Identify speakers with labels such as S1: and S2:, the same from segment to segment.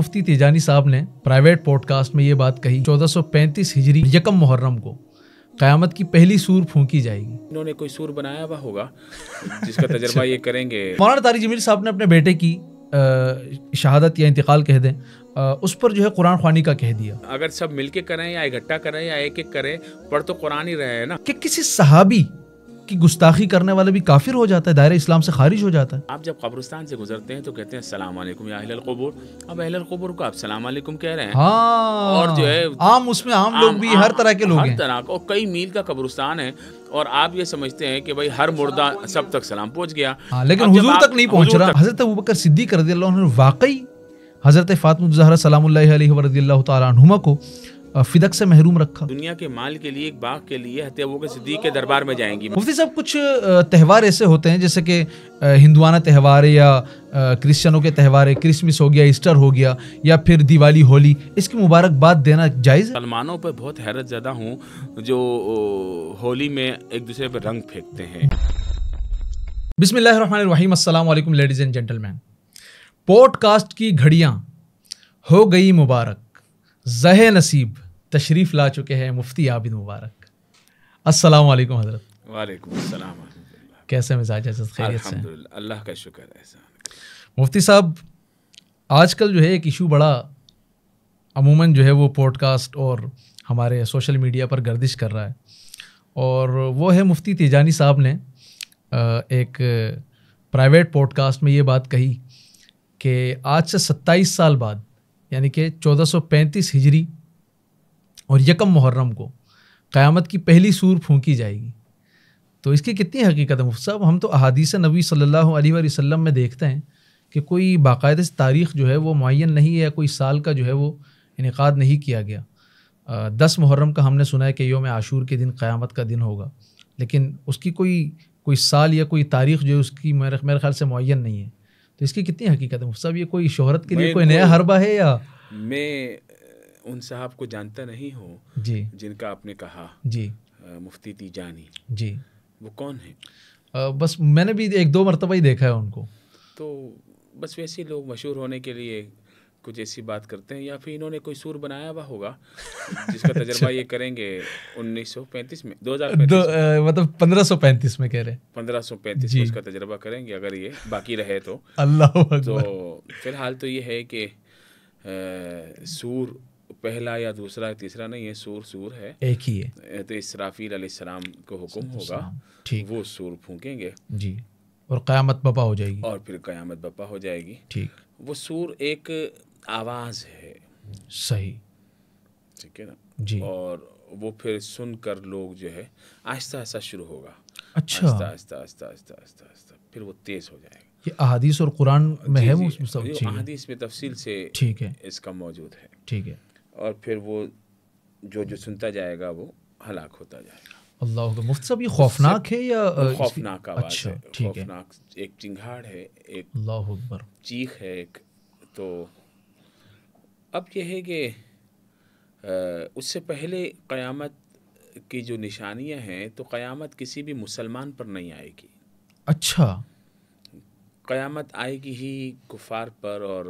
S1: मुफ्ती Tijani साहब ने private podcast में ये बात कही 1435 हिजरी यकम मुहर्रम को क़यामत की पहली सूर फूंकी जाएगी।
S2: इन्होंने कोई सूर बनाया हुआ होगा जिसका तजर्बा ये करेंगे।
S1: मौलाना तारी जमील साहब ने अपने बेटे की शहादत या इंतकाल कह दें उस पर जो है कुरान खानी का कह दिया।
S2: अगर सब मिलके करें या इकट्ठा करें या एक एक करें पढ़ तो कुरान ही रहे हैं ना?
S1: कि किसी सहाबी की गुस्ताखी करने वाला भी काफिर हो जाता है दायरे इस्लाम से खारिज हो जाता है।
S2: आप जब कब्रिस्तान से गुजरते हैं तो कहते हैं सलाम अहलल कबूर। अब अहलल कबूर को आप सलाम वालेकुम कह रहे हैं।
S1: हाँ
S2: और जो है
S1: आम उसमें आम लोग भी हर तरह के लोग
S2: हर तरह का और कई मील का कब्रिस्तान है और आप ये समझते हैं कि भाई हर मुर्दा सब तक सलाम पहुँच गया।
S1: हाँ लेकिन हुजूर तक नहीं पहुँच रहा। हज़रत अबू बकर सिद्दीक रज़ी वाकई हज़रत फातिमा जहरा ताला अन्हुमा को फिदक से महरूम रखा।
S2: दुनिया के माल के लिए एक बाग के लिए हत्या के सिद्दीक के दरबार में जाएँगी।
S1: मुफ्ती साहब कुछ त्यौहार ऐसे होते हैं जैसे कि हिंदुआना त्यौहार या क्रिश्चियनों के त्यौहार है क्रिसमस हो गया ईस्टर हो गया या फिर दिवाली होली इसकी मुबारकबाद देना जायज़
S2: मुसलमानों पर बहुत हैरत ज़्यादा हूँ जो होली में एक दूसरे पर रंग फेंकते हैं।
S1: बिस्मिल्लाहिर्रहमानिर्रहीम अस्सलाम लेडीज़ एंड जेंटलमैन। पॉडकास्ट की घड़ियाँ हो गई मुबारक। जहे नसीब तशरीफ़ ला चुके हैं मुफ्ती आबिद मुबारक। अस्सलाम वालेकुम हज़रत।
S2: वालेकुम अस्सलाम
S1: कैसे मिजाज? है खैरियत से
S2: अल्लाह का शुक्र है
S1: मुफ्ती साहब आजकल जो है एक इशू बड़ा अमूमन जो है वो पॉडकास्ट और हमारे सोशल मीडिया पर गर्दिश कर रहा है। और वो है मुफ्ती तिजानी साहब ने एक प्राइवेट पॉडकास्ट में ये बात कही कि आज से 27 साल बाद यानी कि 1435 हिजरी और यकम मुहर्रम को क़यामत की पहली सूर फूंकी जाएगी। तो इसकी कितनी हकीकत है मुफ्ती साहब? हम तो अहादीस नबी सल्लल्लाहु अलैहि वसल्लम में देखते हैं कि कोई बाकायदे तारीख़ जो है वो मुन नहीं है या कोई साल का जो है वो इनका नहीं किया गया। दस मुहर्रम का हमने सुना है कि योम आशूर के दिन क़्यामत का दिन होगा, लेकिन उसकी कोई कोई साल या कोई तारीख़ जो है उसकी मेरे मेरे ख्याल से मुन नहीं है। तो इसकी कितनी हकीकत है? सब साहब ये कोई शोहरत के लिए कोई नया हरबा है या?
S2: मैं उन साहब को जानता नहीं हूँ
S1: जी।
S2: जिनका आपने कहा
S1: जी।
S2: मुफ्ती मुफ्ती तीजानी।
S1: जी।
S2: वो कौन है?
S1: आ, बस मैंने भी एक दो मरतबा ही देखा है उनको।
S2: तो बस वैसे लोग मशहूर होने के लिए कुछ ऐसी बात करते हैं या फिर इन्होंने कोई सुर बनाया हुआ होगा जिसका तजर्बा ये करेंगे 1935 में
S1: दो
S2: 2035
S1: मतलब पंद्रह सौ पैंतीस में कह रहे हैं।
S2: 1535 में उसका तजर्बा करेंगे अगर ये बाकी रहे तो।
S1: अल्लाह
S2: तो फ़िलहाल तो ये है कि सूर पहला या दूसरा या तीसरा नहीं है सूर सूर है।
S1: एक ही है।
S2: तो इसराफील अलैहिस्सलाम को हुक्म होगा
S1: ठीक।
S2: वो सूर फूकेंगे।
S1: जी। और क़यामत बपा हो जाएगी।
S2: और फिर कयामत बपा हो जाएगी।
S1: ठीक।
S2: वो सूर एक आवाज़ है।
S1: सही।
S2: ठीक है ना?
S1: जी।
S2: और वो फिर सुनकर लोग जो है आहिस्ता आहिस्ता शुरू होगा।
S1: अच्छा।
S2: आहिस्ता आहिस्ता आहिस्ता आहिस्ता आहिस्ता आहिस्ता फिर वो तेज हो जाएगा।
S1: ये अहादीस और कुरान में है वो? सब
S2: अहादीस में तफसील से
S1: ठीक है।
S2: इसका मौजूद है।
S1: ठीक है।
S2: और फिर वो जो जो सुनता जाएगा वो हलाक होता जाएगा।
S1: अल्लाह अकबर। मुफ्ती। साहब ये खौफनाक है या
S2: खौफनाक आवाज़
S1: अच्छा
S2: है।
S1: ठीक है।
S2: खौफनाक एक चिंगाड़ है एक
S1: अल्लाह अकबर।
S2: चीख है एक तो अब यह है कि उससे पहले क़यामत की जो निशानियाँ हैं तो क़यामत किसी भी मुसलमान पर नहीं आएगी।
S1: अच्छा।
S2: क़यामत आएगी ही कुफ़ार पर और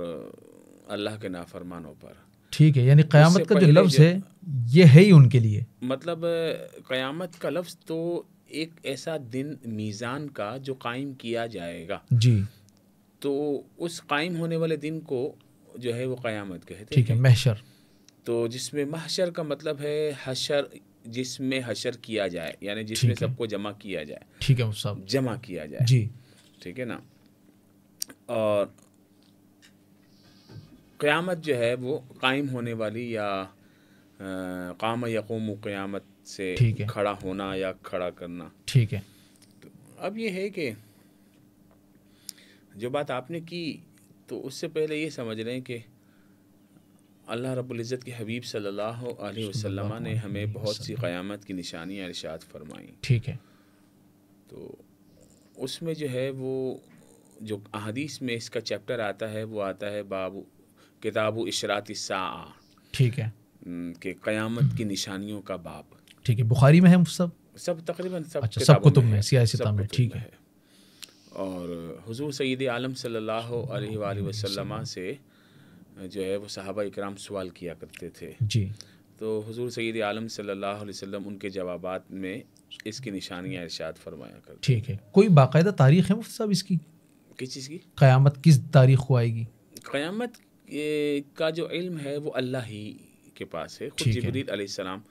S2: अल्लाह के नाफरमानों पर।
S1: ठीक है यानी क़यामत का जो लफ्ज़ है ये है ही उनके लिए।
S2: मतलब क़यामत का लफ्ज़ तो एक ऐसा दिन मीज़ान का जो कायम किया जाएगा।
S1: जी।
S2: तो उस कायम होने वाले दिन को जो है वो क़यामत कहते
S1: ठीक है महशर।
S2: तो जिसमें महशर का मतलब है हशर जिसमें हशर किया जाए यानी जिसमें
S1: है।
S2: सबको जमा किया जाए।
S1: ठीक है साहब।
S2: जमा किया जाए।
S1: जी।
S2: ठीक है ना? और क़यामत जो है वो कायम होने वाली या काम यकूम क़यामत से
S1: है।
S2: खड़ा होना या खड़ा करना।
S1: ठीक है।
S2: अब ये है कि जो बात आपने की तो उससे पहले ये समझ रहे हैं कि अल्लाह रब्बुल इज़्ज़त के हबीब सल्लल्लाहु अलैहि वसल्लम ने हमें बहुत सी क़यामत की निशानियाँ इरशाद फरमाई।
S1: ठीक है।
S2: तो उसमें जो है वो जो अहदीस में इसका चैप्टर आता है वो आता है बाबू किताब इशरात सा
S1: ठीक है।
S2: कि क़यामत की निशानियों का बाब।
S1: ठीक है बुखारी में है साहब
S2: सब तकरीबन सब
S1: अच्छा, सब
S2: किताबों
S1: कुतुब में,
S2: है,
S1: सियासत
S2: सब
S1: में, ठीक है।
S2: और हुजूर सईद आलम सल्लल्लाहु अलैहि वसल्लम से जो है वो सहाबा इकराम सवाल किया करते थे।
S1: जी।
S2: तो हुजूर सैद आलम सल्लल्लाहु अलैहि वसल्लम उनके जवाबात में इसकी निशानियाँ इरशाद फरमाया करते
S1: ठीक है। कोई बाकायदा तारीख है मुफ्ती साहब इसकी?
S2: किस चीज़ की?
S1: क़यामत किस तारीख को आएगी?
S2: क़यामत का जो इल्म है वो अल्लाह ही के पास है। खुद जबरील
S1: सलाम।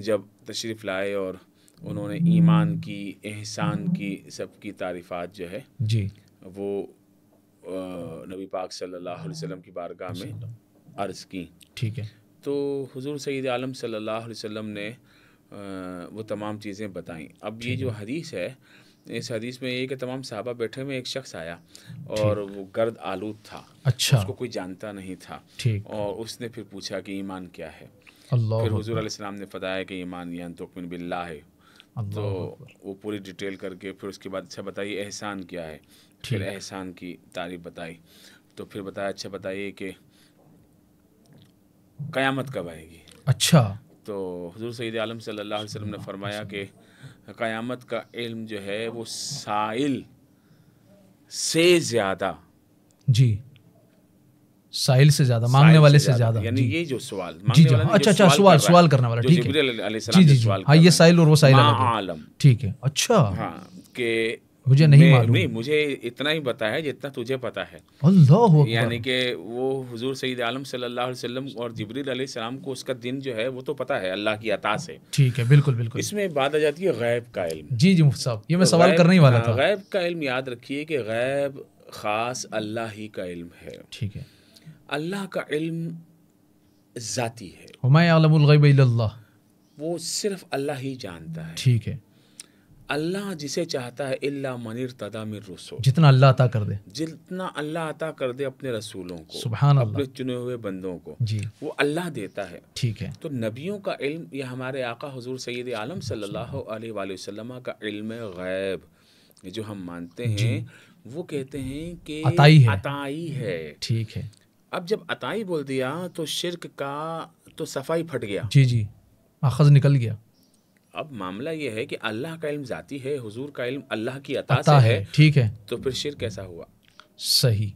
S2: जब तशरीफ़ लाए और उन्होंने ईमान की एहसान की सबकी तारीफ़ात जो है
S1: जी।
S2: वो नबी पाक सल्लल्लाहु अलैहि वसल्लम की बारगाह में अर्ज़ की।
S1: ठीक है।
S2: तो हुजूर सैद आलम सल्लल्लाहु अलैहि वसल्लम ने वो तमाम चीज़ें बताई। अब ये जो हदीस है इस हदीस में ये कि तमाम साहबा बैठे में एक शख्स आया और वो गर्द आलूद था।
S1: अच्छा।
S2: उसको कोई जानता नहीं था
S1: ठीक।
S2: और उसने फिर पूछा कि ईमान क्या है?
S1: अल्लाह
S2: फिर हुजूर ने बताया कि ईमान यान तुकमिन बिल्लाह है। तो वो पूरी डिटेल करके फिर उसके बाद अच्छा बताइए एहसान क्या है? फिर एहसान की तारीफ़ बताई। तो फिर बताया अच्छा बताइए कि क़यामत कब आएगी?
S1: अच्छा।
S2: तो हजूर सैद आलम सल्लल्लाहु अलैहि वसल्लम ने फरमाया कि क़यामत का इल्म जो है वो साइल से ज़्यादा
S1: जी। साहिल से ज़्यादा मांगने वाले से ज़्यादा।
S2: यानी
S1: जी।
S2: ये जो सवाल
S1: जी जी। अच्छा अच्छा सवाल सवाल करने वाला ठीक है। जी जी
S2: जी।
S1: हाँ ये साहिल और वो साहिल
S2: आलम
S1: ठीक है अच्छा।
S2: हाँ कि
S1: मुझे नहीं मालूम।
S2: नहीं मुझे इतना ही पता है जितना तुझे पता है।
S1: अल्लाह
S2: यानी कि वो हुजूर सईद आलम सल्लल्लाहु अलैहि वसल्लम और जिब्रील अलैहि सलाम को उसका दिन जो है वो तो पता है अल्लाह की अता से।
S1: ठीक है बिल्कुल बिल्कुल।
S2: इसमें बात आ जाती है गैब का इल्म।
S1: जी जी मुफ्ती साहब ये मैं सवाल करने ही वाला
S2: हाँ,
S1: था।
S2: गैब का इल्म याद रखिए कि गैब ख़ास अल्लाह ही का इल्म है।
S1: ठीक है।
S2: अल्लाह का इल्म ज़ाती है।
S1: हुमाय आलमुल गैब इल्लल्लाह
S2: वो सिर्फ़ अल्लाह ही जानता है।
S1: ठीक है।
S2: अल्लाह जिसे चाहता है इल्ला मनिर तदा मिर रसूल।
S1: जितना अल्लाह अता कर दे।
S2: जितना अल्लाह अता कर दे अपने रसूलों को
S1: सुभान
S2: अपने चुने हुए बंदों को
S1: जी।
S2: वो अल्लाह देता है।
S1: ठीक है।
S2: तो नबियों का इल्म ये हमारे आका हुजूर सैद आलम सल्लल्लाहु अलैहि वसल्लम का इल्म गैब जो हम मानते हैं वो कहते हैं कि
S1: अताई है।
S2: अताई है।
S1: ठीक है।
S2: अब जब अताई बोल दिया तो शिरक का तो सफ़ाई फट गया।
S1: जी जी। अखज निकल गया।
S2: अब मामला ये है कि अल्लाह का इल्म जाती है हुजूर का इल्म अल्लाह की अता
S1: अता
S2: से
S1: है। ठीक है।
S2: तो फिर शिर कैसा हुआ?
S1: सही।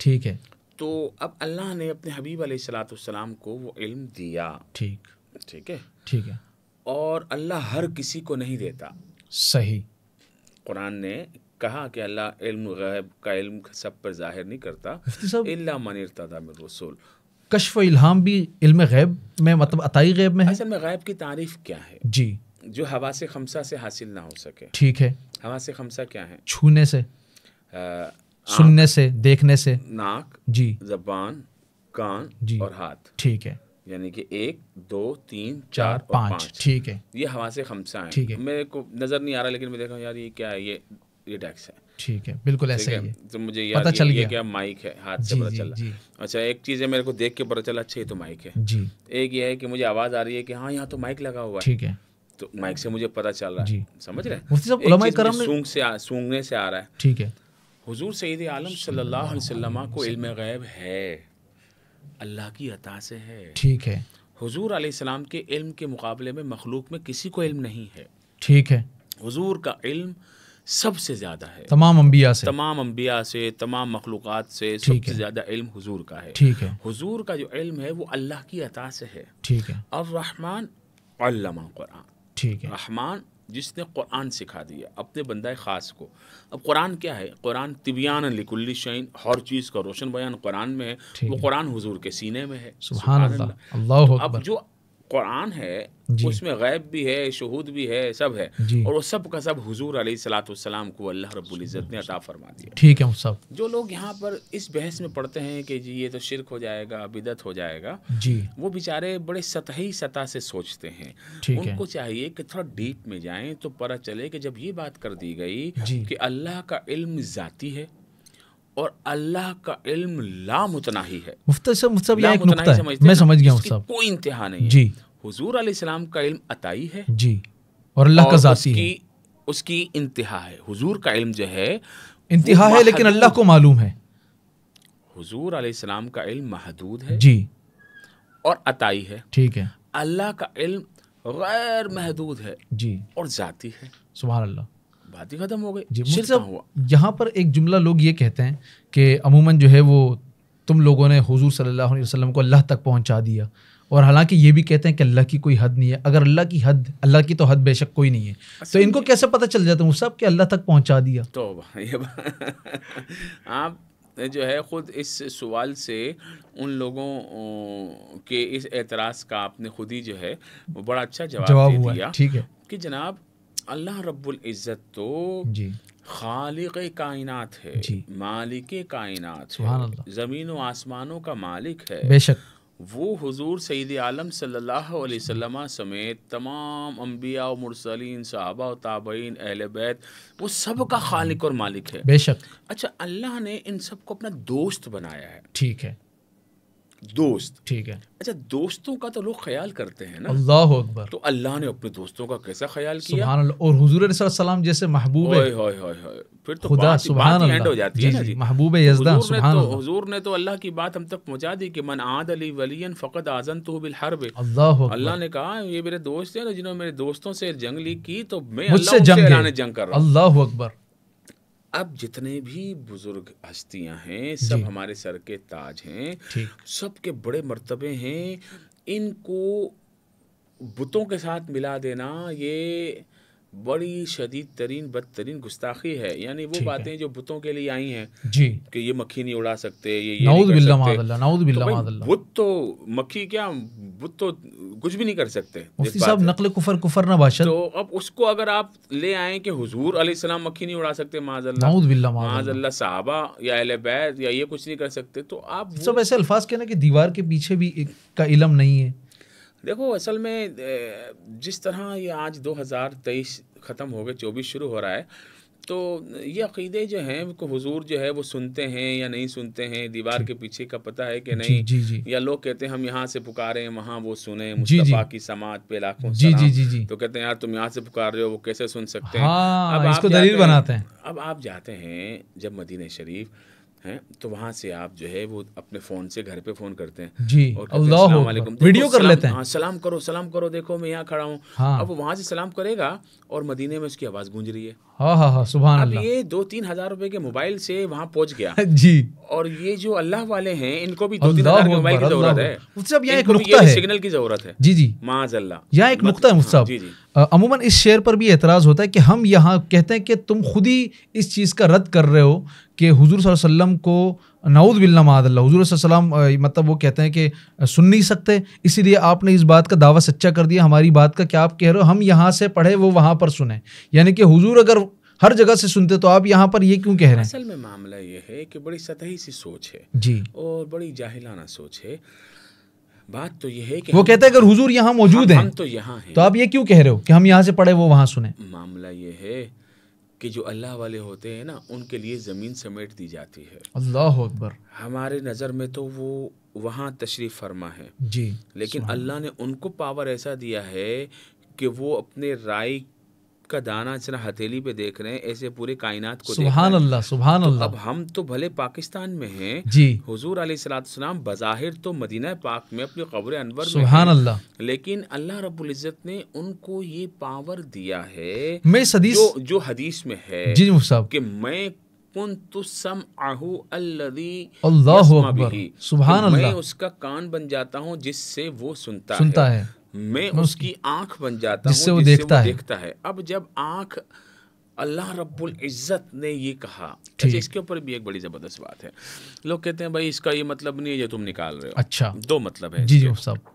S1: ठीक है।
S2: तो अब अल्लाह ने अपने हबीब अलैहिस्सलाम को वो इल्म दिया।
S1: ठीक।
S2: ठीक है?
S1: ठीक है।
S2: और अल्लाह हर किसी को नहीं देता।
S1: सही।
S2: कुरान ने कहा कि अल्लाह इल्म गैब का इल्म सब पर ज़ाहिर नहीं करता। इल्ला मन इर्तदा मिन रसूल।
S1: कश्फ इल्हाम भी इल्म गैब में मतलब अताई गैब में है?
S2: असल में गैब की तारीफ़ क्या है?
S1: जी।
S2: जो हवा से खमसा से हासिल ना हो सके।
S1: ठीक है।
S2: हवा से खमसा क्या है?
S1: छूने से
S2: अ,
S1: सुनने से देखने से।
S2: नाक
S1: जी।
S2: जबान कान
S1: जी।
S2: और हाथ।
S1: ठीक है।
S2: यानी कि एक दो तीन
S1: चार
S2: चार
S1: पाँच।
S2: पाँच।
S1: ठीक है।
S2: ये हवा से खमसा है।
S1: ठीक है।
S2: मेरे को नज़र नहीं आ रहा लेकिन मैं देखा यार ये क्या है? ये ये डेक्स है।
S1: ठीक है बिल्कुल ऐसा ही?
S2: है तो मुझे यार
S1: पता चल
S2: ये
S1: गया।
S2: क्या माइक है? हाथ से पता चला। अच्छा एक चीज़ है मेरे को देख के पता चला अच्छा ये तो माइक है।
S1: जी।
S2: एक ये है कि मुझे आवाज़ आ रही है कि हाँ यहाँ तो माइक लगा हुआ है।
S1: ठीक है।
S2: तो माइक से मुझे पता चल रहा है। समझ रहे हैं? सूंघ से सूंघने से आ रहा है।
S1: ठीक है।
S2: हुजूर सईद आलम सल्लल्लाहु अलैहि वसल्लम को इल्म गैब है। अल्लाह की अता से है।
S1: ठीक है।
S2: हुजूर अलैहिस्सलाम के इल्म के मुकाबले में मखलूक में किसी को इल्म नहीं है।
S1: ठीक है।
S2: हुजूर का इल्म सबसे ज़्यादा है।
S1: तमाम अंबिया से।
S2: तमाम अम्बिया से तमाम मखलूक़ात से सबसे। ज़्यादा इल्म हुजूर का है।
S1: ठीक है।
S2: हुजूर का जो इल्म है वो अल्लाह की अता से है।
S1: ठीक है।
S2: और रहमान अल्लमा कुरान।
S1: ठीक है।
S2: रहमान जिसने कुरान सिखा दिया अपने बंदा ख़ास को। अब कुरान क्या है? कुरान तिबियान लिकुल्ली शैन हर चीज़ का रोशन बयान कुरान में है। वो। कुरान हुजूर के सीने में है।
S1: अल्लाह।
S2: अब जो कुरान है। उसमें गैब भी है शहूद भी है सब है। और वो सब का सब हुजूर अलैहिस्सलाम को अल्लाह रब्बुल इज़्ज़त ने अता फरमा दिया।
S1: ठीक है साहब
S2: जो लोग यहाँ पर इस बहस में पढ़ते हैं कि जी ये तो शिरक हो जाएगा बिदत हो जाएगा
S1: जी।
S2: वो बेचारे बड़े सतही सतह से सोचते हैं।
S1: ठीक है।
S2: उनको चाहिए कि थोड़ा डीप में जाएँ तो पता चले कि जब ये बात कर दी गई। कि अल्लाह का इल्म ज़ाती है और अल्लाह का इल्म लामुतनाही है
S1: मुफ्ती साहब मुफ्ती एक नुकता है। मैं समझ गया हूँ
S2: कोई इंतहा नहीं
S1: जी।
S2: हुजूर अलैहिस्सलाम का इल्म अताई है
S1: जी। और अल्लाह का जाती है।
S2: उसकी उसकी इंतहा है। हुजूर का इल्म जो है
S1: इंतहा है लेकिन अल्लाह को मालूम है।
S2: हुजूर अलैहिस्सलाम का इल्म महदूद है
S1: जी।
S2: और अताई है।
S1: ठीक है।
S2: अल्लाह का इल्म गैर महदूद है
S1: जी।
S2: और जाती है।
S1: सुबह अल्लाह।
S2: बात ही खत्म हो गई। हुआ।
S1: यहाँ पर एक जुमला लोग ये कहते हैं कि अमूमन जो है वो तुम लोगों ने हुजूर सल्लल्लाहु अलैहि वसल्लम को अल्लाह तक पहुँचा दिया। और हालाँकि ये भी कहते हैं कि अल्लाह की कोई हद नहीं है। अगर अल्लाह की हद अल्लाह की तो हद बेशक कोई नहीं है। तो इनको कैसे पता चल जाता है सब कि अल्लाह तक पहुँचा दिया?
S2: तो ये आप जो है ख़ुद इस सवाल से उन लोगों के इस एतराज़ का आपने खुद ही जो है बड़ा अच्छा जवाब, जवाब दे दिया
S1: ठीक है।
S2: कि जनाब अल्लाह रब्बुल इज़्ज़त तो जी। खालिक कायनात है मालिक कायनात है। ज़मीन व आसमानों का मालिक है।
S1: बेशक।
S2: वो हुजूर सईद आलम सल्लल्लाहु अलैहि वसल्लम समेत तमाम अम्बिया मुरसलीन साहबा ताबईन अहल बैत वो सब का खालिक और मालिक है।
S1: बेशक।
S2: अच्छा अल्लाह ने इन सबको अपना दोस्त बनाया है।
S1: ठीक है।
S2: दोस्त।
S1: ठीक है।
S2: अच्छा दोस्तों का तो लोग ख्याल करते हैं ना।
S1: अल्लाह अकबर।
S2: तो अल्लाह ने अपने दोस्तों का कैसा ख्याल किया?
S1: और हुजूर सलाम जैसे महबूब है।
S2: फिर तो खुदा सुभान एंड हो जाती है ना जी
S1: महबूब यजदा
S2: सुभान तो हुजूर ने तो अल्लाह की बात हम तक पहुँचा दी कि मन आद अली वलियन फ़कत आजन तो बिल हर्ब।
S1: अल्लाह
S2: अल्लाह ने कहा ये मेरे दोस्त हैं जिन्होंने मेरे दोस्तों से जंग ली की तो मैं अल्लाह से जंग कर रहा
S1: हूँ। अल्लाह अकबर।
S2: अब जितने भी बुज़ुर्ग हस्तियाँ हैं सब हमारे सर के ताज हैं। सबके बड़े मर्तबे हैं। इनको बुतों के साथ मिला देना ये बड़ी शदीद तरीन बदतरीन गुस्ताखी है। यानी वो बातें जो बुतों के लिए आई हैं
S1: जी।
S2: कि ये मक्खी नहीं उड़ा सकते ये
S1: कर
S2: सकते। बुत तो मक्खी क्या बुत तो कुछ भी नहीं कर सकते
S1: साहब नकल कुफर कुफर ना बादशाह।
S2: तो अब उसको अगर आप ले आए कि हुजूर अलैहिस्सलाम मक्खी नहीं उड़ा सकते माजल्ला माजल्ला साहबा या अहले बैत या ये कुछ नहीं कर सकते तो आप
S1: सब ऐसे अल्फाज कहना कि दीवार के पीछे भी का इलम नहीं है।
S2: देखो असल में जिस तरह ये आज 2023 ख़त्म हो गए चौबीस शुरू हो रहा है। तो ये अकीदे जो हैं को हुजूर जो है वो सुनते हैं या नहीं सुनते हैं? दीवार के पीछे का पता है कि नहीं?
S1: जी, जी, जी.
S2: या लोग कहते हैं हम यहाँ से पुकारें वहाँ वो सुने मुस्तफ़ा की समाज पे लाखों
S1: जी, जी, जी, जी.
S2: तो कहते हैं यार तुम यहाँ से पुकार रहे हो वो कैसे सुन सकते हैं?
S1: हाँ, अब इसको आप दलील बनाते हैं।
S2: अब आप जाते हैं जब मदीना शरीफ हैं तो वहाँ से आप जो है वो अपने फ़ोन से घर पे फ़ोन करते हैं।
S1: जी अल्लाह वीडियो कर लेते हैं।
S2: हाँ सलाम करो सलाम करो देखो मैं यहाँ खड़ा हूँ।
S1: हाँ।
S2: अब वहाँ से सलाम करेगा और मदीने में उसकी आवाज़ गूंज रही है।
S1: हाँ हाँ हाँ सुबह अब
S2: ये दो तीन हज़ार रुपए के मोबाइल से वहाँ पहुँच गया।
S1: जी।
S2: और ये जो अल्लाह वाले हैं इनको भी दो तीन हज़ार मोबाइल की ज़रूरत है
S1: मुझसे यहाँ एक नुकता है।
S2: सिग्नल की ज़रूरत है।
S1: जी जी।
S2: माज अल्लाह
S1: यहाँ एक नुकता है मुझसे अमूमन इस शेयर पर भी एतराज़ होता है कि हम यहाँ कहते हैं कि तुम खुद ही इस चीज़ का रद्द कर रहे हो कि हुजूर वसल्लम को नाउद बिल्ला मादल्ला हजूर सल्लम मतलब वो कहते हैं कि सुन नहीं सकते इसीलिए आपने इस बात का दावा सच्चा कर दिया। हमारी बात का क्या आप कह रहे हो? हम यहाँ से पढ़े वो वहाँ पर सुने। यानी कि हुजूर अगर हर जगह से सुनते तो आप यहाँ पर ये क्यों कह रहे हैं?
S2: असल में मामला ये है कि बड़ी सतही सी सोच है
S1: जी।
S2: और बड़ी जाहिलाना सोच है। बात तो ये है कि
S1: वो कहते हैं अगर हुजूर यहाँ मौजूद
S2: हैं तो यहाँ
S1: तो आप ये क्यों कह रहे हो कि हम यहाँ से पढ़े वो वहाँ सुने?
S2: मामला ये है कि जो अल्लाह वाले होते हैं ना उनके लिए ज़मीन समेट दी जाती है।
S1: अल्लाह अकबर।
S2: हमारे नज़र में तो वो वहाँ तशरीफ़ फरमा है।
S1: जी।
S2: लेकिन अल्लाह ने उनको पावर ऐसा दिया है कि वो अपने राय का दाना जितना हथेली पे देख रहे हैं ऐसे पूरे कायनात को
S1: सुभान अल्लाह सुभान तो अल्लाह
S2: अब हम तो भले पाकिस्तान में हैं
S1: जी।
S2: हुजूर सलाम बज़ाहिर तो मदीना पाक में अपनी कब्र अनवर
S1: सुभान अल्लाह
S2: लेकिन अल्लाह रब्बुल इज़्ज़त ने उनको ये पावर दिया है
S1: मैं हदीस
S2: जो, जो हदीस में है
S1: जी साहब।
S2: कि मैं
S1: अल्लाह
S2: मैं उसका कान बन जाता हूँ जिससे वो सुनता
S1: सुनता है, है।
S2: मैं उसकी आँख बन जाता
S1: हूँ जिससे वो देखता है।
S2: देखता है। अब जब आँख अल्लाह रब्बुल इज़्ज़त ने ये कहा अच्छा इसके ऊपर भी एक बड़ी ज़बरदस्त बात है। लोग कहते हैं भाई इसका ये मतलब नहीं है जो तुम निकाल रहे हो।
S1: अच्छा।
S2: दो मतलब है
S1: जी जी साहब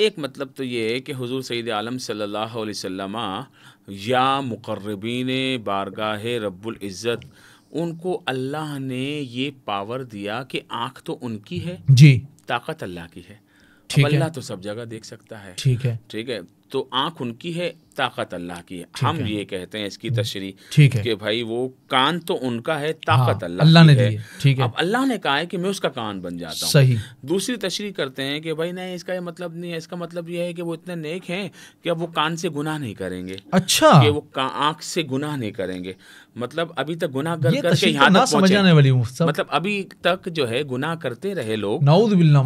S2: एक मतलब तो ये है कि हुजूर सईद आलम सल्लल्लाहु अलैहि वसल्लम या मुकर्रबीन बारगाह रब्बुल इज़्ज़त उनको अल्लाह ने ये पावर दिया कि आँख तो उनकी है
S1: जी।
S2: ताकत अल्लाह की है।
S1: ठीक
S2: अल्लाह तो सब जगह देख सकता है।
S1: ठीक है।
S2: ठीक है? तो आँख उनकी है ताकत अल्लाह की है। हम है। ये कहते हैं इसकी तशरी
S1: ठीक है।
S2: कि भाई वो कान तो उनका है ताकत हाँ, अल्लाह
S1: अल्लाह ने दी ठीक है।
S2: अब अल्लाह ने कहा है कि मैं उसका कान बन जाता हूँ।
S1: सही।
S2: दूसरी तशरी करते हैं कि भाई नहीं इसका ये मतलब नहीं है। इसका मतलब ये है कि वो इतने नेक हैं कि अब वो कान से गुनाह नहीं करेंगे।
S1: अच्छा।
S2: कि वो आँख से गुनाह नहीं करेंगे। मतलब अभी तक गुनाह कर करके
S1: यहाँ तक समझने वाली
S2: मतलब अभी तक जो है गुनाह करते रहे लोग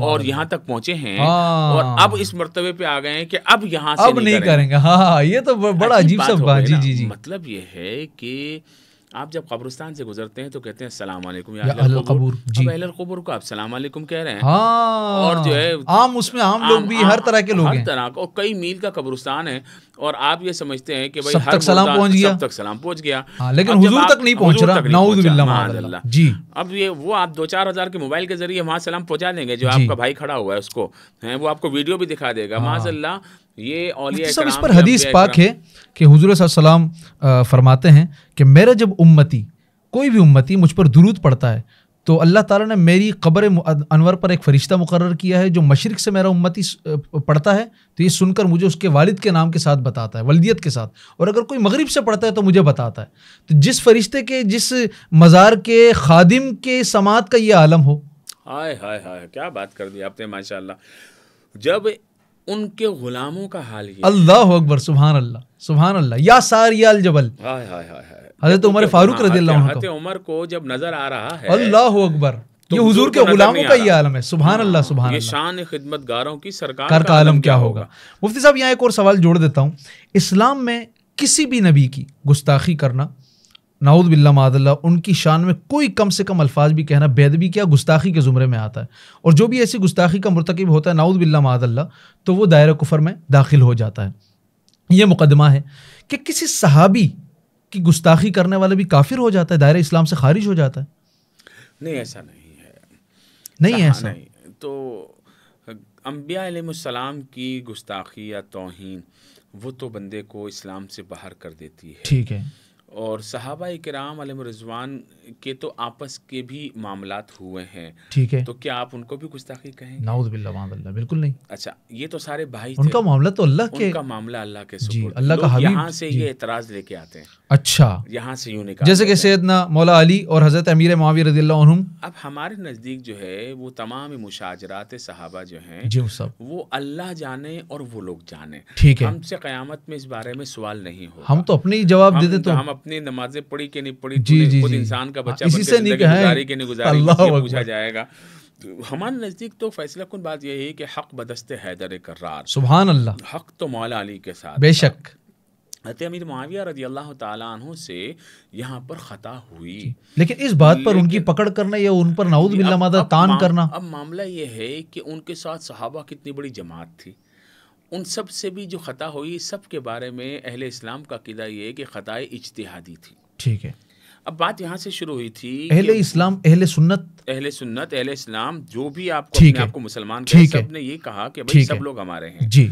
S1: और
S2: यहाँ तक पहुँचे हैं
S1: हाँ।
S2: और अब इस मर्तबे पे आ गए हैं कि अब यहाँ से
S1: नहीं करेंगे। हाँ, हाँ ये तो बड़ा अजीब सा जी जी जी।
S2: मतलब ये है कि आप जब कब्रिस्तान से गुजरते हैं तो कहते हैं सलाम वालेकुम
S1: या अहल कबूर, जी।
S2: अहल कबूर को आप सलाम वालेकुम कह रहे हैं।
S1: हाँ।
S2: और जो है
S1: आम उसमें आम लोग भी हर तरह के लोग
S2: हर तरह का और कई मील का कब्रिस्तान है और आप ये समझते हैं कि भाई
S1: सब तक सलाम पहुँच गया।
S2: सब तक सलाम पहुँच गया।
S1: हाँ, लेकिन हुजूर तक नहीं पहुँच रहा। जी।
S2: अब ये वो आप दो चार हज़ार के मोबाइल के ज़रिए वहाँ सलाम पहुँचा देंगे जो आपका भाई खड़ा हुआ है उसको हैं वो आपको वीडियो भी दिखा देगा। माजल्ला ये
S1: मुफ्ती साहब इस पर हदीस पाक है कि हुजूर सल्लम फरमाते हैं कि मेरा जब उम्मती कोई भी उम्मती मुझ पर दुरूद पड़ता है तो अल्लाह ताला ने मेरी कब्र अनवर पर एक फ़रिश्ता मुकर किया है जो मशरक़ से मेरा उम्मती पढ़ता है तो ये सुनकर मुझे उसके वालिद के नाम के साथ बताता है वल्दियत के साथ। और अगर कोई मगरिब से पढ़ता है तो मुझे बताता है। तो जिस फरिश्ते के जिस मज़ार के खादिम के समात का ये आलम हो।
S2: हाय हाय हाय क्या बात कर दी आपने माशाल्लाह। जब उनके गुलामों का हाल ये
S1: अल्लाह अकबर सुबहान अल्लाह सुबहान अल्लाह। या सारिया अल जबल
S2: हाय हाय हाय हाय।
S1: हज़रत उमर फारूक रज़ी अल्लाह
S2: हज़रत उमर को जब नज़र आ रहा है
S1: अल्लाह अकबर।
S2: तो
S1: ये
S2: हुजूर के
S1: गुलामों का ये आलम है। सुबहान अल्लाह सुबहान
S2: ये शान खिदमतगारों की सरकार
S1: कर का आलम क्या होगा? मुफ्ती साहब यहाँ एक और सवाल जोड़ देता हूँ। इस्लाम में किसी भी नबी की गुस्ताखी करना नाउद बिल्ला मादल्ला उनकी शान में कोई कम से कम अल्फाज भी कहना बेदबी क्या? गुस्ताखी के ज़ुमरे में आता है। और जो भी ऐसी गुस्ताखी का मरतकब होता है नाउद बिल्ला मादल्ला तो वो दायरा कुफर में दाखिल हो जाता है। ये मुकदमा है कि किसी सहाबी की गुस्ताखी करने वाले भी काफिर हो जाता है दायरे इस्लाम से खारिज हो जाता है।
S2: नहीं ऐसा नहीं है।
S1: नहीं है ऐसा?
S2: नहीं। तो अम्बियालाम की गुस्ताखी या तोहन वो तो बंदे को इस्लाम से बाहर कर देती है।
S1: ठीक है।
S2: और सहाबा कराम रिजवान के तो आपस के भी मामलात हुए हैं।
S1: ठीक है।
S2: तो क्या आप उनको भी गुस्ताखी कहेंगे?
S1: नाउद बिल्ला बिल्कुल नहीं।
S2: अच्छा ये तो सारे भाई
S1: उनका मामला तो अल्लाह के
S2: उनका मामला अल्लाह के
S1: जी, अल्लाह का हबीब,
S2: यहाँ से। ये एतराज़ लेके आते हैं।
S1: अच्छा।
S2: यहाँ से यूँ निकाल
S1: जैसे कि सैदना मौला अली और हज़रत अमीर अल्लाह अन्हुम।
S2: अब हमारे नज़दीक जो है वो तमाम मुशाजरात सहाबा जो हैं
S1: जी सब।
S2: वो अल्लाह जाने और वो लोग जाने।
S1: ठीक है।
S2: हमसे क़यामत में इस बारे में सवाल नहीं हो
S1: हम तो अपने ही जवाब देते तो
S2: हम अपनी नमाजें पढ़ी कि नहीं पढ़ी
S1: जी, जी,
S2: खुद इंसान का
S1: हाँ,
S2: बच्चा
S1: इसी से नहीं।
S2: गुजारी कि नहीं गुजारी। पूछा जाएगा। तो हमारे नज़दीक तो फैसला कौन बात यही है कि हक बदस्ते हैदर कर्रार
S1: सुबहान अल्लाह
S2: हक तो मौला अली के साथ
S1: बेशक।
S2: हज़रत अमीर मुआविया रदी अल्लाह अन्हु से यहाँ पर ख़ता हुई।
S1: लेकिन इस बात पर उनकी पकड़ करना या उन पर नाउद बिल्ला तान करना।
S2: अब मामला ये है कि उनके साथ सहाबा कितनी बड़ी जमात थी। उन सबसे भी जो ख़ता हुई सब के बारे में अहले इस्लाम का किदा ये है कि ख़ताए इज्तिहादी थी।
S1: ठीक है।
S2: अब बात यहाँ से शुरू हुई थी
S1: अहले इस्लाम अहले सुन्नत।
S2: अहले सुन्नत अहले इस्लाम जो भी आपको अपने
S1: आपको
S2: आप को मुसलमान सबने ये कहा कि भाई सब लोग हमारे हैं।
S1: जी।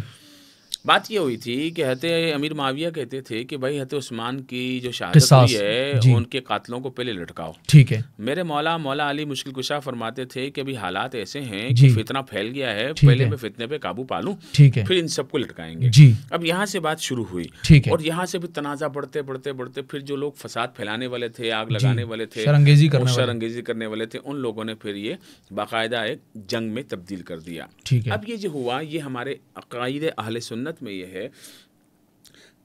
S2: बात ये हुई थी कि हते अमीर माविया कहते थे कि भाई हते उस्मान की जो शहादत हुई है उनके कातलों को पहले लटकाओ।
S1: ठीक है।
S2: मेरे मौला मौला अली मुश्किल कुशा फरमाते थे कि अभी हालात ऐसे हैं कि फितना फैल गया है पहले
S1: है।
S2: मैं फितने पे काबू पा लूँ
S1: ठीक है।
S2: फिर इन सबको लटकाएँगे।
S1: जी।
S2: अब यहाँ से बात शुरू हुई
S1: ठीक है।
S2: और यहाँ से भी तनाज़ा बढ़ते बढ़ते बढ़ते फिर जो लोग फसाद फैलाने वाले थे आग लगाने वाले थे
S1: शरंगेजी करने वाले।
S2: शरंगेजी करने वाले थे उन लोगों ने फिर ये बाकायदा एक जंग में तब्दील कर दिया।
S1: ठीक है।
S2: अब ये जो हुआ ये हमारे अकायद अहल सुन्नत में यह है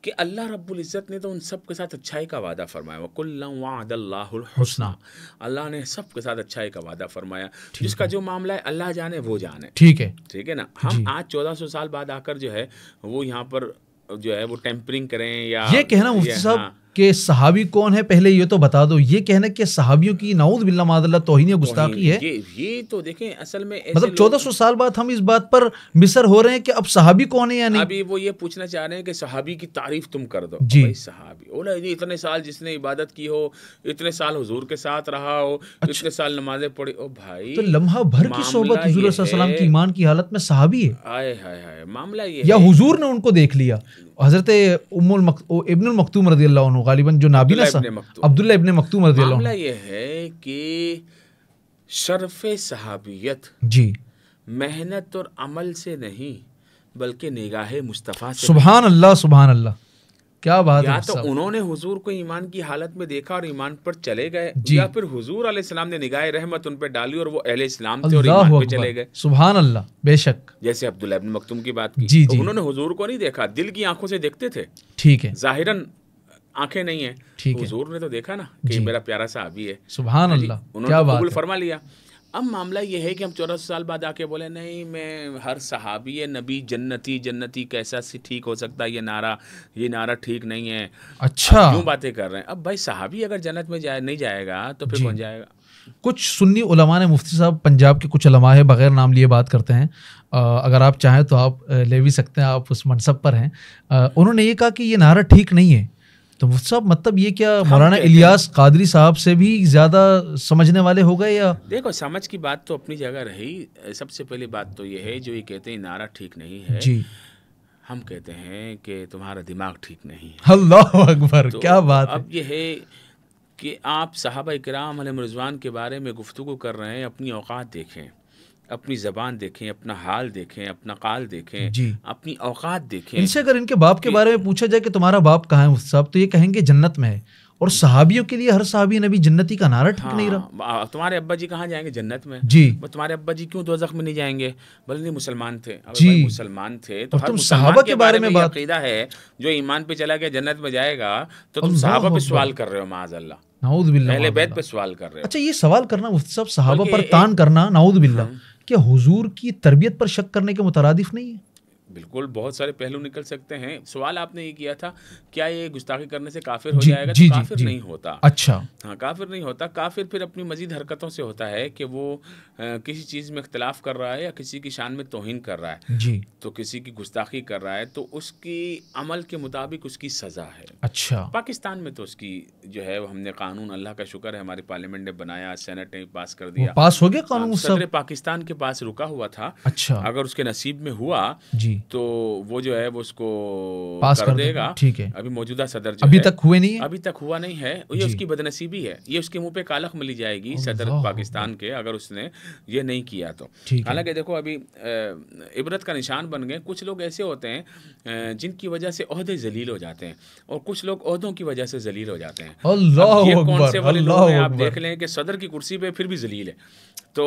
S2: कि अल्लाह रब्बुल इज़्ज़त ने तो उन सब के साथ अच्छाई का वादा फरमाया। वकुल्लम वादल्लाहुल हुस्ना। अल्लाह ने सब के साथ अच्छाई का वादा फरमाया। जिसका जो मामला है अल्लाह जाने वो जाने।
S1: ठीक है।
S2: ठीक है ना? हम आज चौदह सौ साल बाद आकर जो है वो यहाँ पर जो है वो टेम्परिंग करें या
S1: ये कहना मुफ्ती साहब
S2: हाँ,
S1: कि सहाबी कौन है? पहले ये तो बता दो। ये कहना कि सहाबियों की नाउद बिल्ला मादल्ला तोहिन गुस्ताखी है।
S2: ये ये तो देखें असल में
S1: मतलब चौदह सौ साल बाद हम इस बात पर मिसर हो रहे हैं कि अब सहाबी कौन है या नहीं?
S2: अभी वो ये पूछना चाह रहे हैं कि सहाबी की तारीफ़ तुम कर दो।
S1: जी।
S2: सहाबी ओला जी इतने साल जिसने इबादत की हो इतने साल हजूर के साथ रहा हो इतने साल नमाजें पढ़ी ओ भाई
S1: तो लम्हा भर की सोबत हुजूर की ईमान की हालत में सहाबी है।
S2: आए हाय हाय मामला ये
S1: या हुजूर ने उनको देख लिया। हज़रत उमुल मक, ओ, इब्नुल मखतूम रदी अल्लाह जो नाबीना सा
S2: इब्ने
S1: अब्दुल्ला इबन मखतूम रदी अल्लाह
S2: ये है कि शर्फ सहाबियत
S1: जी।
S2: मेहनत और अमल से नहीं बल्कि निगाह मुस्तफ़ा
S1: सुबहान अल्लाह सुबहान अल्लाह क्या बात
S2: या
S1: है
S2: तो उन्होंने हुजूर को ईमान की हालत में देखा और ईमान पर चले गए। या फिर हुजूर अलैहिस्सलाम ने निगाह रहमत उन पर डाली और वो अहले इस्लाम थे और ईमान पे चले गए।
S1: सुबहान अल्लाह बेशक।
S2: जैसे अब्दुल्ला इब्न मक्तूम की बात की।
S1: जी,
S2: तो
S1: जी।
S2: उन्होंने हुजूर को नहीं देखा दिल की आँखों से देखते थे।
S1: ठीक है।
S2: जाहिरन आँखें नहीं है। हुजूर ने तो देखा ना कि मेरा प्यारा सा अभी है।
S1: सुबहान
S2: हाँ
S1: अल्लाह
S2: उन्होंने
S1: क्या
S2: तो फरमा लिया। अब मामला ये है कि हम चौदह साल बाद आके बोले नहीं मैं हर सहाबी है नबी जन्नती जन्नती कैसा से ठीक हो सकता है? ये नारा ये नारा ठीक नहीं है।
S1: अच्छा।
S2: क्यों बातें कर रहे हैं। अब भाई सहाबी अगर जन्नत में जाए नहीं जाएगा तो फिर। कौन जाएगा?
S1: कुछ सुन्नी उलमा ने मुफ्ती साहब पंजाब के कुछ उलमा है बगैर नाम लिए बात करते हैं। अ, अगर आप चाहें तो आप ले भी सकते हैं आप उस मनसब पर हैं। अ, उन्होंने ये कहा कि ये नारा ठीक नहीं है। तो मुफ्ती साहब मतलब ये क्या मौलाना इलियास कादरी साहब से भी ज़्यादा समझने वाले हो गए या?
S2: देखो समझ की बात तो अपनी जगह रही। सबसे पहली बात तो ये है जो ये कहते हैं नारा ठीक नहीं है।
S1: जी।
S2: हम कहते हैं कि तुम्हारा दिमाग ठीक नहीं है।
S1: अल्लाह अकबर
S2: तो
S1: क्या बात है।
S2: अब ये है कि आप साहबा इकराम रिजवान के बारे में गुफ्तु कर रहे हैं अपनी औकात देखें। अपनी ज़बान देखें अपना हाल देखें अपना काल देखें
S1: जी।
S2: अपनी औकात देखें।
S1: इनसे अगर इनके बाप के बारे में पूछा जाए कि तुम्हारा बाप कहाँ है साहब तो ये कहेंगे जन्नत में है। और सहाबियों के लिए हर सहाबी नबी जन्नती का नारा ठीक नहीं रहा।
S2: हाँ, तुम्हारे अब्बा जी कहाँ जाएँगे जन्नत में?
S1: जी।
S2: वो तुम्हारे अब्बा जी क्यों दोजख में नहीं जाएँगे? बोले नहीं मुसलमान थे।
S1: जी।
S2: मुसलमान थे तो हर
S1: तुम सहाबा के बारे में बात-
S2: है जो ईमान पे चला गया जन्नत में जाएगा तो तुम सहाबा पे सवाल कर रहे हो माज अल्लाह
S1: नाउद बिल्ला
S2: अहले बैत पे सवाल कर रहे हो।
S1: अच्छा ये सवाल करना मुफ्ती साहब सहाबा पर तान करना नाउद बिल्ला क्या हुजूर की तरबियत पर शक करने के मुतरदिफ नहीं है?
S2: बिल्कुल बहुत सारे पहलू निकल सकते हैं। सवाल आपने ये किया था क्या ये गुस्ताखी करने से काफिर हो
S1: जी,
S2: जाएगा?
S1: जी,
S2: तो काफिर
S1: जी।
S2: नहीं होता।
S1: अच्छा।
S2: हाँ काफिर नहीं होता। काफिर फिर अपनी मजीद हरकतों से होता है कि वो अ, किसी चीज़ में इख्तलाफ कर रहा है या किसी की शान में तोहिन कर रहा है।
S1: जी।
S2: तो किसी की गुस्ताखी कर रहा है तो उसकी अमल के मुताबिक उसकी सज़ा है।
S1: अच्छा।
S2: पाकिस्तान में तो उसकी जो है हमने कानून अल्लाह का शुक्र है हमारी पार्लियामेंट ने बनाया सेनेट ने पास कर दिया।
S1: पास हो गया कानून
S2: हाँ, पाकिस्तान के पास रुका हुआ था।
S1: अच्छा।
S2: अगर उसके नसीब में हुआ
S1: जी।
S2: तो वो जो है वो उसको
S1: पास
S2: कर
S1: कर
S2: देगा।
S1: ठीक है।
S2: अभी मौजूदा सदर जो
S1: अभी
S2: है,
S1: तक हुए नहीं है?
S2: अभी तक हुआ नहीं है। ये उसकी बदनसीबी है। ये उसके मुँह पे कालख मिली जाएगी सदर पाकिस्तान के अगर उसने ये नहीं किया तो। हालाँकि देखो अभी इबरत का निशान बन गए। कुछ लोग ऐसे होते हैं जिनकी वजह से अहदे जलील हो जाते हैं और कुछ लोग अहदों की वजह से जलील हो जाते हैं। ये कौन से वाले लोग हैं? आप देख लें कि सदर की कुर्सी पे फिर भी जलील है। तो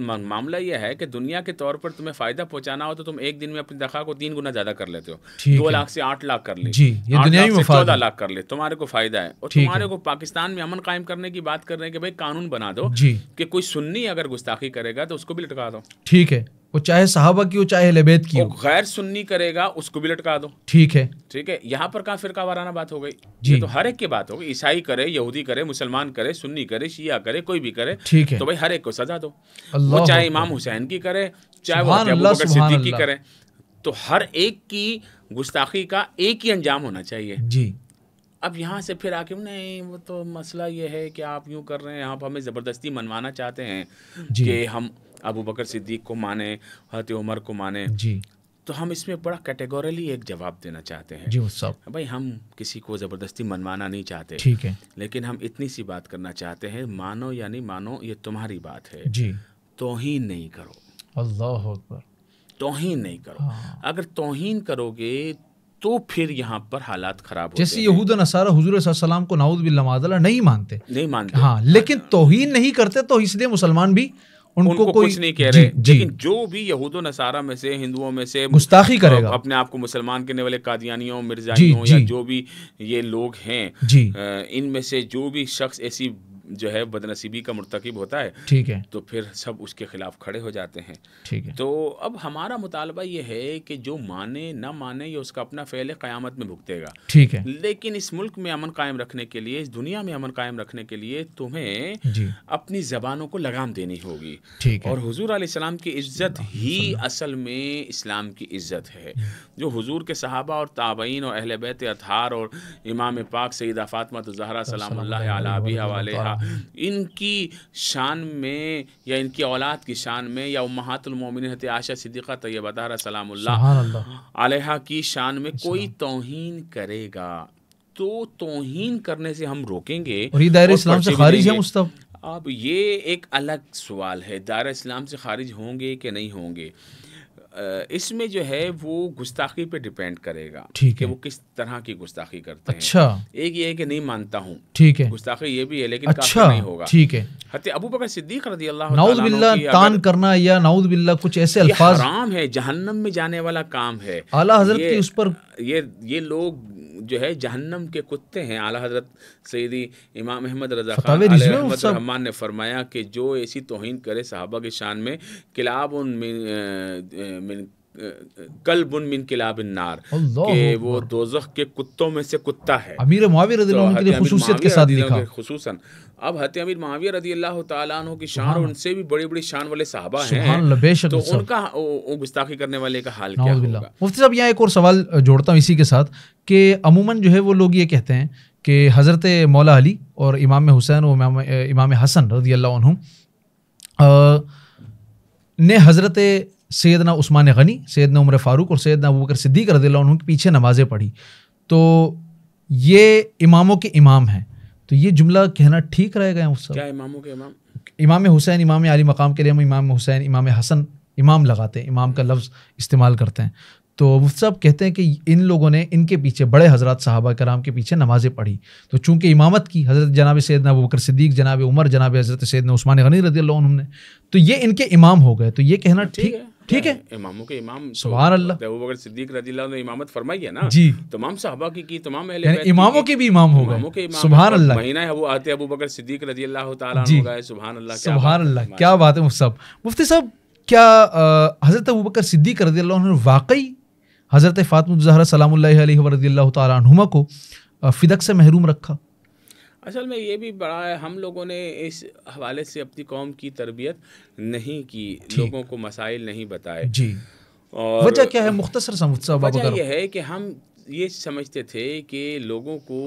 S2: मामला यह है कि दुनिया के तौर पर तुम्हें फ़ायदा पहुंचाना हो तो तुम एक दिन में अपनी दखा को तीन गुना ज़्यादा कर लेते हो। दो लाख से आठ लाख कर ले। चौदह लाख कर ले। तुम्हारे को फ़ायदा है। और तुम्हारे को पाकिस्तान में अमन कायम करने की बात कर रहे हैं कि भाई कानून बना दो कि कोई सुन्नी अगर गुस्ताखी करेगा तो उसको भी लटका दो।
S1: ठीक है। वो चाहे सहाबा की हो चाहे लेबेद की
S2: वो
S1: हो
S2: गैर सुन्नी करेगा उसको भी लटका दो।
S1: ठीक है।
S2: ठीक है? यहाँ पर कहाँ फिरका वाराना बात हो गई।
S1: जी।
S2: ये तो हर एक की बात हो गई। ईसाई करे यहूदी करे मुसलमान करे सुन्नी करे शिया करे कोई भी करे
S1: ठीक है।
S2: तो भाई हर एक को सजा दो। वो चाहे। इमाम हुसैन की करे चाहे वो सिद्दीक की करे। तो हर एक की गुस्ताखी का एक ही अंजाम होना चाहिए।
S1: जी।
S2: अब यहाँ से फिर आके नहीं वो तो मसला ये है कि आप यूँ कर रहे हैं आप हमें ज़बरदस्ती मनवाना चाहते हैं कि हम अबू बकर सिद्दीक को माने हज़रत उमर को माने।
S1: जी।
S2: तो हम इसमें बड़ा कैटेगोरली एक जवाब देना चाहते हैं।
S1: जी साहब
S2: भाई हम किसी को ज़बरदस्ती मनवाना नहीं चाहते।
S1: ठीक है।
S2: लेकिन हम इतनी सी बात करना चाहते हैं मानो या नहीं मानो ये तुम्हारी बात है।
S1: जी।
S2: तो ही नहीं करो।
S1: अल्लाह अकबर।
S2: तोहीन नहीं करो।
S1: हाँ।
S2: अगर तोहीन करोगे तो फिर यहाँ पर हालात खराब
S1: जैसे यहूद नसारा हुजूर सल्लम को नाउद बिल्ला मादला नहीं मानते।
S2: नहीं मानते।
S1: हाँ लेकिन तोहीन नहीं करते तो इसलिए मुसलमान भी उनको,
S2: उनको
S1: कोई
S2: कुछ नहीं कह रहे।
S1: जी, जी।
S2: लेकिन जो भी यहूदो नसारा में से हिंदुओं में से
S1: गुस्ताखी करेगा।
S2: अपने आप को मुसलमान कहने वाले कादियानियों मिर्जाइयों या
S1: जो।
S2: भी ये लोग हैं इनमें से जो भी शख्स ऐसी जो है बदनसीबी का मुर्तकब होता है
S1: ठीक है।
S2: तो फिर सब उसके खिलाफ खड़े हो जाते हैं।
S1: ठीक है।
S2: तो अब हमारा मुतालबा ये है कि जो माने न माने ये उसका अपना फ़ैल क़्यामत में भुगतेगा।
S1: ठीक है।
S2: लेकिन इस मुल्क में अमन कायम रखने के लिए इस दुनिया में अमन कायम रखने के लिए तुम्हें अपनी ज़बानों को लगाम देनी होगी।
S1: ठीक है।
S2: और हजूर अलैहिस्सलाम की इज़्ज़त ही असल में इस्लाम की इज़्ज़त है। जो। हजूर के सहाबा और ताबईन और अहल बैत अतहार और इमाम पाक सईदा फातिमा ज़हरा सलाम इनकी शान में या इनकी औलाद की शान में या उम्महातुलमोमिन हत आशा सिद्दीक़ा तहरा सलाम
S1: सुभान
S2: की शान में कोई तोहीन करेगा। तो तोहीन करने से हम रोकेंगे
S1: और ये दायरे इस्लाम से खारिज है मुस्तफ
S2: अब ये एक अलग सवाल है दायरा इस्लाम से खारिज होंगे कि नहीं होंगे? इसमें जो है वो गुस्ताखी पे डिपेंड करेगा
S1: ठीक
S2: कि
S1: है।
S2: वो किस तरह की गुस्ताखी करते
S1: अच्छा।
S2: हैं एक ये है कि नहीं मानता हूँ।
S1: ठीक है।
S2: गुस्ताखी ये भी है लेकिन
S1: अच्छा
S2: नहीं होगा।
S1: ठीक है।
S2: हते अबू बकर सिद्दीक रज़ी अल्लाह
S1: नाउद बिल्ला तान करना या नाउद बिल्ला कुछ ऐसे अल्फाज
S2: हराम है जहन्नम में जाने वाला काम है।
S1: आला हज़रत की उस पर
S2: ये ये लोग जो है जहन्नम के कुत्ते हैं। आला हज़रत सैदी इमाम अहमद रजा खान ने फरमाया कि जो ऐसी तोहिन करे साहबा के शान में किलाब उन मिन, मिन कल्ब उन मिन किलाब नार कि वो दोजख के कुत्तों में से कुत्ता है।
S1: अमीर मुआविया रज़ी अल्लाह अन्हु के लिए खुसूसियत के
S2: मुआविया
S1: साथ
S2: रज़ी
S1: लिखा
S2: खुसूसन। अब हत अमीर माविया रदी अल्लाह अन्हु की शान और उनसे भी बड़ी बड़ी शान वाले साहबा हैं। तो। उनका गुस्ताखी करने वाले का हाल क्या। होगा?
S1: मुफ्ती साहब यहाँ एक और सवाल जोड़ता हूँ इसी के साथ कि अमूमन जो है वो लोग ये कहते हैं कि हज़रत मौला अली और इमाम हुसैन और इमाम हसन रदी अल्लाह ने हज़रत सैदना उस्मान गनी सैदना उमर फ़ारूक और सैदना अबूबकर सिद्दीक रदी उनके पीछे नमाज़ें पढ़ी। तो ये इमामों के इमाम हैं। तो ये जुमला कहना ठीक रहेगा गए साहब
S2: क्या इमामों के इमाम?
S1: इमाम हुसैन इमाम अली मकाम के लिए हम इमाम हुसैन इमाम हसन इमाम लगाते हैं इमाम का लफ्ज़ इस्तेमाल करते हैं। तो मुफ्ती साहब कहते हैं कि इन लोगों ने इनके पीछे बड़े हज़रत साहबा कराम के पीछे नमाज़ें पढ़ी। तो चूँकि इमामत की हज़रत जनाब सैदना अबू बकर सिद्दीक जनाब उमर जनाब हज़रत सैदना उस्मान गनी रदी ने तो ये इनके इमाम हो गए। तो ये कहना ठीक है। ठीक है?
S2: इमामों के इमाम तो
S1: सुभान अल्लाह।
S2: अबू बकर सिद्दीक रज़ी ने इमामत फरमाई है ना?
S1: जी।
S2: तमाम साहबा की की तमाम अहले बैत
S1: इमामों
S2: के
S1: भी इमाम हो गए।
S2: इमाम
S1: सुबहान
S2: हैं।
S1: अल्लाह
S2: महीना है वो आते अबू बकर सिद्दीक रज़ी अल्लाह तआला। हो गए। सुभान अल्लाह क्या बात है,
S1: अल्लाह क्या बात है मुफ्ती साहब। मुफ्ती साहब क्या हज़रत अबू बकर सिद्दीक रदी अल्लाह ने वाकई हज़रत फ़ातिमा ज़हरा सलाम तआला अन्हुमा को फिदक से महरूम रखा।
S2: असल में ये भी बड़ा है हम लोगों ने इस हवाले से अपनी कौम की तरबियत नहीं की लोगों को मसाइल नहीं बताए।
S1: जी।
S2: और
S1: वजह क्या है? मुख्तसर सा मुफ्ती साहब आप
S2: वजह यह है कि हम ये समझते थे कि लोगों को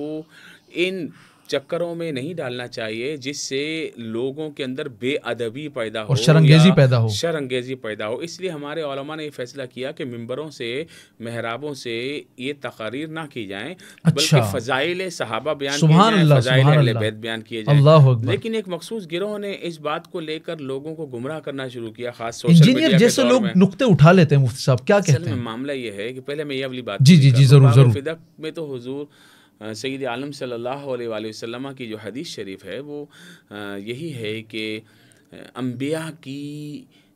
S2: इन चक्करों में नहीं डालना चाहिए जिससे लोगों के अंदर बेअदबी पैदा हो या
S1: पैदा हो।
S2: शर्मंगेज़ी पैदा हो इसलिए हमारे उलमा ने ये फैसला किया कि मिंबरों से महराबों से ये तकारीर ना की जाएँ
S1: अच्छा।
S2: बल्कि फ़जाइल सहाबा बयान फ़जाइल। बैत बयान किए जाएँ लेकिन एक मखसूस गिरोह ने इस बात को लेकर लोगों को गुमराह करना शुरू किया खास
S1: इंजीनियर जैसे लोग नुकते उठा लेते हैं मुफ्ती साहब क्या कहते हैं
S2: मामला ये है कि पहले मैं ये वाली बात
S1: जी, जी, जी, ज़रूर, ज़रूर।
S2: में तो हुजूर सैयद आलम सल्लल्लाहु अलैहि वसल्लम की जो हदीस शरीफ है वो यही है कि अम्बिया की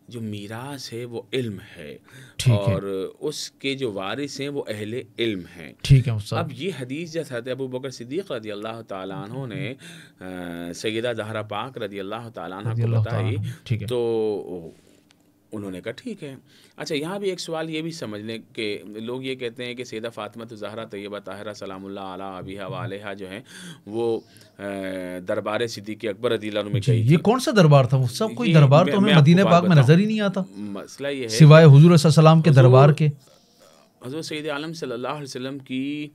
S2: जो मीरास है वो इल्म है
S1: ठीक है।
S2: और उसके जो वारिस हैं वो अहले इल्म हैं
S1: ठीक है
S2: अब ये हदीस जैसा हज़रत अबू बकर सिद्दीक़ रदी अल्लाह अन्हु ने अ, जहरा पाक रदी अल्लाह
S1: रज़ी
S2: को बताई। तो उन्होंने कहा ठीक है। अच्छा यहाँ भी एक सवाल ये भी समझने के लोग ये कहते हैं कि सैदा फ़ातिमा तो ज़हरा तैयबा ताहरा सलाम अला अबिहा वालहा जो है वो दरबार दरबार के अकबर अदीला में चाहिए
S1: ये कौन सा दरबार था? वो सब कोई दरबार तो हमें मदीना पाक में नज़र ही नहीं आता।
S2: मसला ये है
S1: सिवाय हजूर के दरबार के।
S2: हज़रत सैद आलम सल्लल्लाहु अलैहि वसल्लम की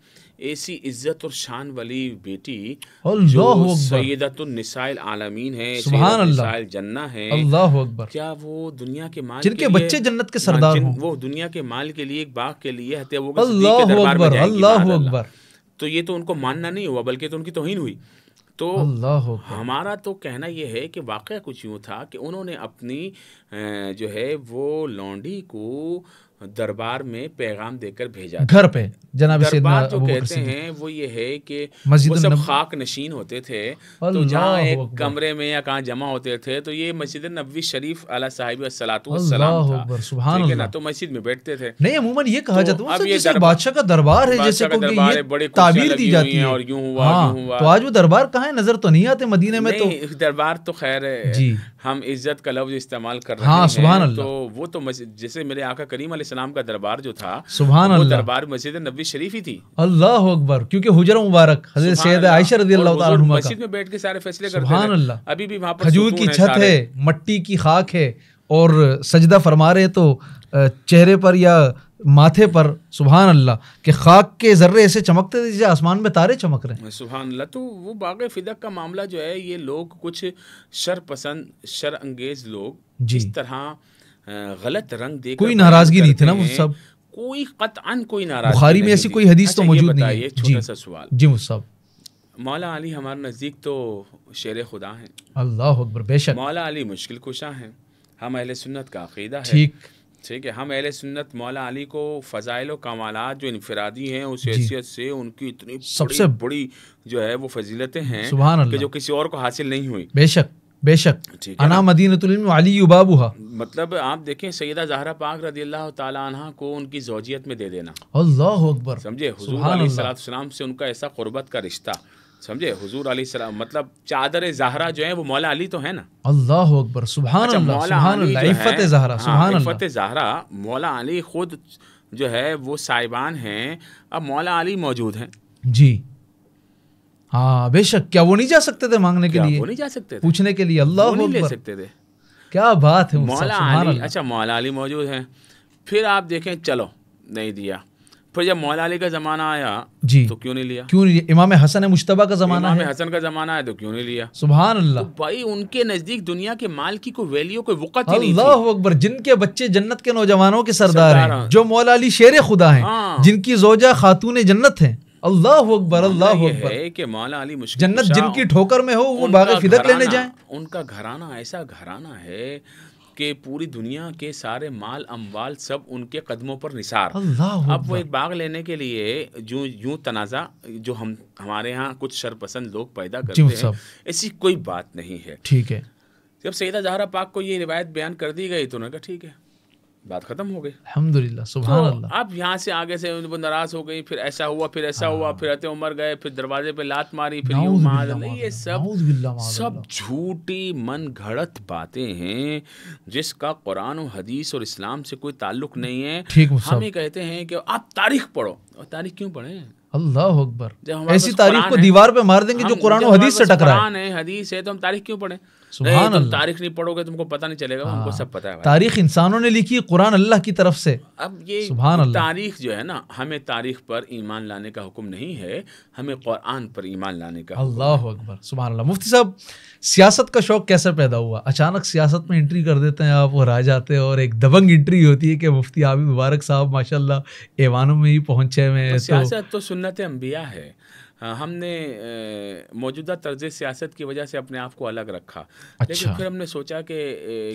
S2: ऐसी इज़्ज़त और शान वाली बेटी जो
S1: अकबर।
S2: सैयदतुन्निसाइल आलमीन है
S1: सुभान।
S2: जन्ना है
S1: अल्लाह अकबर
S2: क्या वो दुनिया के माल
S1: जिनके
S2: के
S1: बच्चे जन्नत के
S2: हाँ,
S1: सरदार
S2: जिन-
S1: हों।
S2: वो दुनिया के माल के लिए एक बाग के लिए हत्या वो सिद्दीक
S1: अल्लाह अकबर अल्लाह अकबर
S2: तो ये तो उनको मानना नहीं हुआ बल्कि तो उनकी तोहीन हुई तो हमारा तो कहना ये है कि वाक़या कुछ यूँ था कि उन्होंने अपनी जो है वो लौंडी को दरबार में पैगाम देकर भेजा
S1: घर पे जनाब
S2: दरबार जो कहते हैं वो ये है कि वो सब खाक नशीन होते थे। तो जहाँ एक कमरे में या कहाँ जमा होते थे तो ये मस्जिद नबी शरीफ अला साहिब सलाम था। है तो मस्जिद में बैठते थे।
S1: नहीं अमूमन ये कहा
S2: तो
S1: जाता है
S2: अब ये
S1: बादशाह का दरबार है जैसे
S2: दरबार है,
S1: ताबीर दी जाती
S2: है और यूँ हुआ,
S1: हाँ,
S2: हुआ।
S1: तो आज वो दरबार कहाँ है? नज़र तो नहीं आते मदीने में तो
S2: दरबार तो खैर है हम इज़्ज़त का लफ्ज इस्तेमाल कर रहे
S1: हाँ,
S2: हैं तो वो तो जैसे मेरे आका करीम सलाम का दरबार जो था वो
S1: अल्लाह
S2: दरबार मस्जिद नबी शरीफ ही थी
S1: अल्लाह अकबर क्योंकि हुजरा मुबारक हज़रत सैयद। आयशा अल्लाह
S2: मस्जिद में बैठ के सारे फैसले करते। अभी भी वहाँ पर
S1: खजूर की छत। है मट्टी की खाक है और सजदा फरमा रहे तो चेहरे पर या माथे पर सुभान अल्लाह के खाक के जर्रे ऐसे चमकते थे जैसे आसमान में तारे चमक रहे हैं
S2: सुभान अल्लाह तो वो बाग फिदक का मामला जो है ये लोग कुछ शर पसंद शर अंगेज लोग
S1: जी।
S2: इस तरह गलत रंग देकर
S1: कोई नाराज़गी नहीं थी ना
S2: हैं।
S1: सब।
S2: कोई कतअन कोई नाराज़गी
S1: बुखारी में ऐसी कोई हदीस तो
S2: अच्छा,
S1: मौजूद नहीं है।
S2: छोटा सा सवाल।
S1: जी मुझ
S2: मौला अली हमारे नज़दीक तो शेर खुदा हैं।
S1: अल्लाह अकबर बेशक।
S2: मौला अली मुश्किल कुशा हैं। हम अहले सुन्नत का अकीदा है।
S1: ठीक।
S2: ठीक है हम अहले सुन्नत मौला अली को फ़ज़ाइल व कमालात जो इनफरादी हैं उस हैसियत से उनकी इतनी
S1: सबसे
S2: बड़ी जो है वो फजीलतें हैं कि जो किसी और को हासिल नहीं हुई।
S1: बेशक। बेशक।
S2: है
S1: अना मदीनतुल इल्म अली युबाबुहा
S2: मतलब आप देखें सैयदा जहरा पाक रदी अल्लाह ताला को उनकी जौजियत में दे देना।
S1: अल्लाह अकबर।
S2: समझे। सलाम से उनका ऐसा कुर्बत का रिश्ता। समझे? हुजूर अली सलाम मतलब चादर जहरा जो है वो मौला अली तो है ना?
S1: अल्लाह अकबर। सुभान
S2: अच्छा,
S1: अल्लाह ज़हरा
S2: हाँ,
S1: सुभान
S2: ज़हरा मौला अली खुद जो है वो साहिबान हैं। अब मौला अली मौजूद हैं।
S1: जी। हाँ बेशक क्या वो नहीं जा सकते थे मांगने के लिए?
S2: वो नहीं जा सकते थे?
S1: पूछने के लिए
S2: वो
S1: अल्लाह
S2: नहीं ले सकते थे।
S1: क्या बात है
S2: मौला अली अच्छा मौला अली मौजूद हैं। फिर आप देखें चलो नहीं दिया। फिर जब मौला अली का ज़माना आया
S1: जी।
S2: तो क्यों नहीं लिया?
S1: क्यों नहीं इमाम हसन मुश्तबा का जमाना
S2: इमाम
S1: है।
S2: हसन का ज़माना है तो क्यों नहीं लिया?
S1: सुबह अल्लाह।
S2: भाई उनके नज़दीक दुनिया के माल की कोई वैल्यू कोई वक़्त ही नहीं
S1: अल्लाह अकबर जिनके बच्चे जन्नत के नौजवानों के सरदार हैं
S2: हैं।
S1: जो मौला अली शेर खुदा हैं
S2: हाँ।
S1: जिनकी जोजा खातून जन्नत हैं। अल्लाह अकबर अल्लाह अकबर।
S2: कि मौला अली मुश्किल
S1: जन्नत जिनकी ठोकर में हो वो बाग फिदक लेने जाएँ।
S2: उनका घराना ऐसा घराना है कि पूरी दुनिया के सारे माल अम्वाल सब उनके कदमों पर निसार। अब वो एक बाग लेने के लिए जो यूँ तनाज़ा जो हम हमारे यहाँ कुछ शरपसंद लोग पैदा करते हैं ऐसी कोई बात नहीं है।
S1: ठीक है।
S2: जब सैदा जहरा पाक को ये रिवायत बयान कर दी गई तो उन्होंने कहा ठीक है। बात खत्म हो गई।
S1: अल्हम्दुलिल्लाह सुभान
S2: तो
S1: अल्लाह
S2: अब यहाँ से आगे से वो नाराज़ हो गई फिर ऐसा हुआ फिर ऐसा हुआ फिर अते उमर गए फिर दरवाजे पे लात मारी फिर यूँ मार ये सब सब झूठी मन घड़त बातें हैं जिसका कुरान और हदीस और इस्लाम से कोई ताल्लुक नहीं है। हम ये कहते हैं कि आप तारीख पढ़ो। और तारीख क्यों पढ़े?
S1: अल्लाह अकबर। ऐसी तारीख को दीवार पे मार देंगे जो कुरान और हदीस से
S2: कुरान है हदीस है तो हम तारीख क्यों पढ़े? नहीं, तुम। तारीख नहीं पढ़ोगे तुमको पता नहीं चलेगा हमको सब पता है
S1: तारीख इंसानों ने लिखी है कुरान अल्लाह की तरफ़ से।
S2: अब ये। तारीख जो है ना हमें तारीख पर ईमान लाने का हुक्म नहीं है हमें कुरान पर ईमान लाने का
S1: अल्लाह अकबर सुभान अल्लाह। मुफ्ती साहब सियासत का शौक कैसे पैदा हुआ? अचानक सियासत में एंट्री कर देते हैं आप और आ जाते हैं और एक दबंग एंट्री होती है कि मुफ्ती आबिद मुबारक साहब माशाल्लाह ऐवानों में ही पहुँचे हुए हैं
S2: तो सियासत तो सुन्नत अम्बिया है हाँ, हमने मौजूदा तर्ज सियासत की वजह से अपने आप को अलग रखा।
S1: अच्छा। लेकिन।
S2: फिर हमने सोचा कि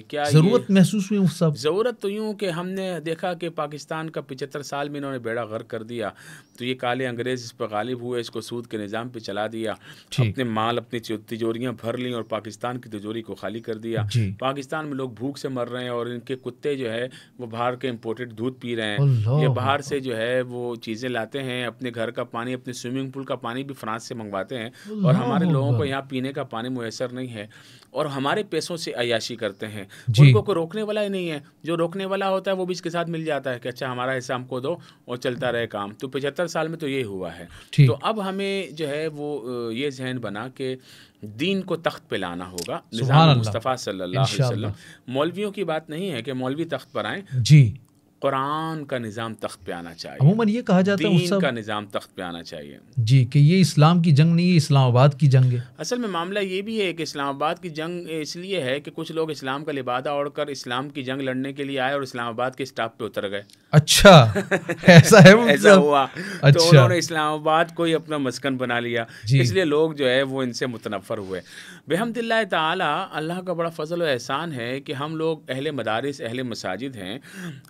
S2: क्या
S1: ज़रूरत महसूस हुई साहब
S2: ज़रूरत तो यूँ कि हमने देखा कि पाकिस्तान का पिचहत्तर साल में इन्होंने बेड़ा गर्क कर दिया। तो ये काले अंग्रेज़ इस पर गालिब हुए इसको सूद के निज़ाम पे चला दिया। अपने माल अपनी तिजोरियाँ भर ली और पाकिस्तान की तिजोरी को खाली कर दिया। पाकिस्तान में लोग भूख से मर रहे हैं और इनके कुत्ते जो है वो बाहर के इम्पोर्टेड दूध पी रहे हैं। ये बाहर से जो है वो चीज़ें लाते हैं अपने घर का पानी अपने स्विमिंग पूल का पानी भी फ्रांस से मंगवाते हैं और हमारे लोगों को यहाँ पीने का पानी मुयसर नहीं है और हमारे पैसों से अयाशी करते हैं। उनको कोई रोकने वाला ही नहीं है। जो रोकने वाला होता है वो भी इसके साथ मिल जाता है कि अच्छा हमारा हिस्सा हमको दो और चलता रहे काम। तो पचहत्तर साल में तो ये हुआ है। तो अब हमें जो है वो ये जहन बना कि दीन को तख्त पे लाना होगा। निज़ाम मुस्तफ़ा सल्लल्लाहु अलैहि वसल्लम। मौलवियों की बात नहीं है कि मौलवी तख्त पर आएँ।
S1: जी।
S2: कुरान का निज़ाम तख्त पे आना चाहिए।
S1: अमूमन ये कहा जाता है साहब
S2: का निज़ाम तख्त पे आना चाहिए।
S1: जी कि ये इस्लाम की जंग नहीं है इस्लामाबाद की जंग है।
S2: असल में मामला ये भी है कि इस्लामाबाद की जंग इसलिए है कि कुछ लोग इस्लाम का लिबादा ओढ़कर इस्लाम की जंग लड़ने के लिए आए और इस्लामाबाद के स्टाफ पे उतर गए।
S1: अच्छा ऐसा है मुफ्ती
S2: ऐसा? हुआ। तो
S1: अच्छा।
S2: उन्होंने इस्लामाबाद को ही अपना मस्कन बना लिया। इसलिए लोग जो है वो इनसे मुतनफ़र हुए। बेहमदिल्ला ताला अल्लाह का बड़ा फजल एहसान है कि हम लोग अहले मदारिस अहले मसाजिद हैं।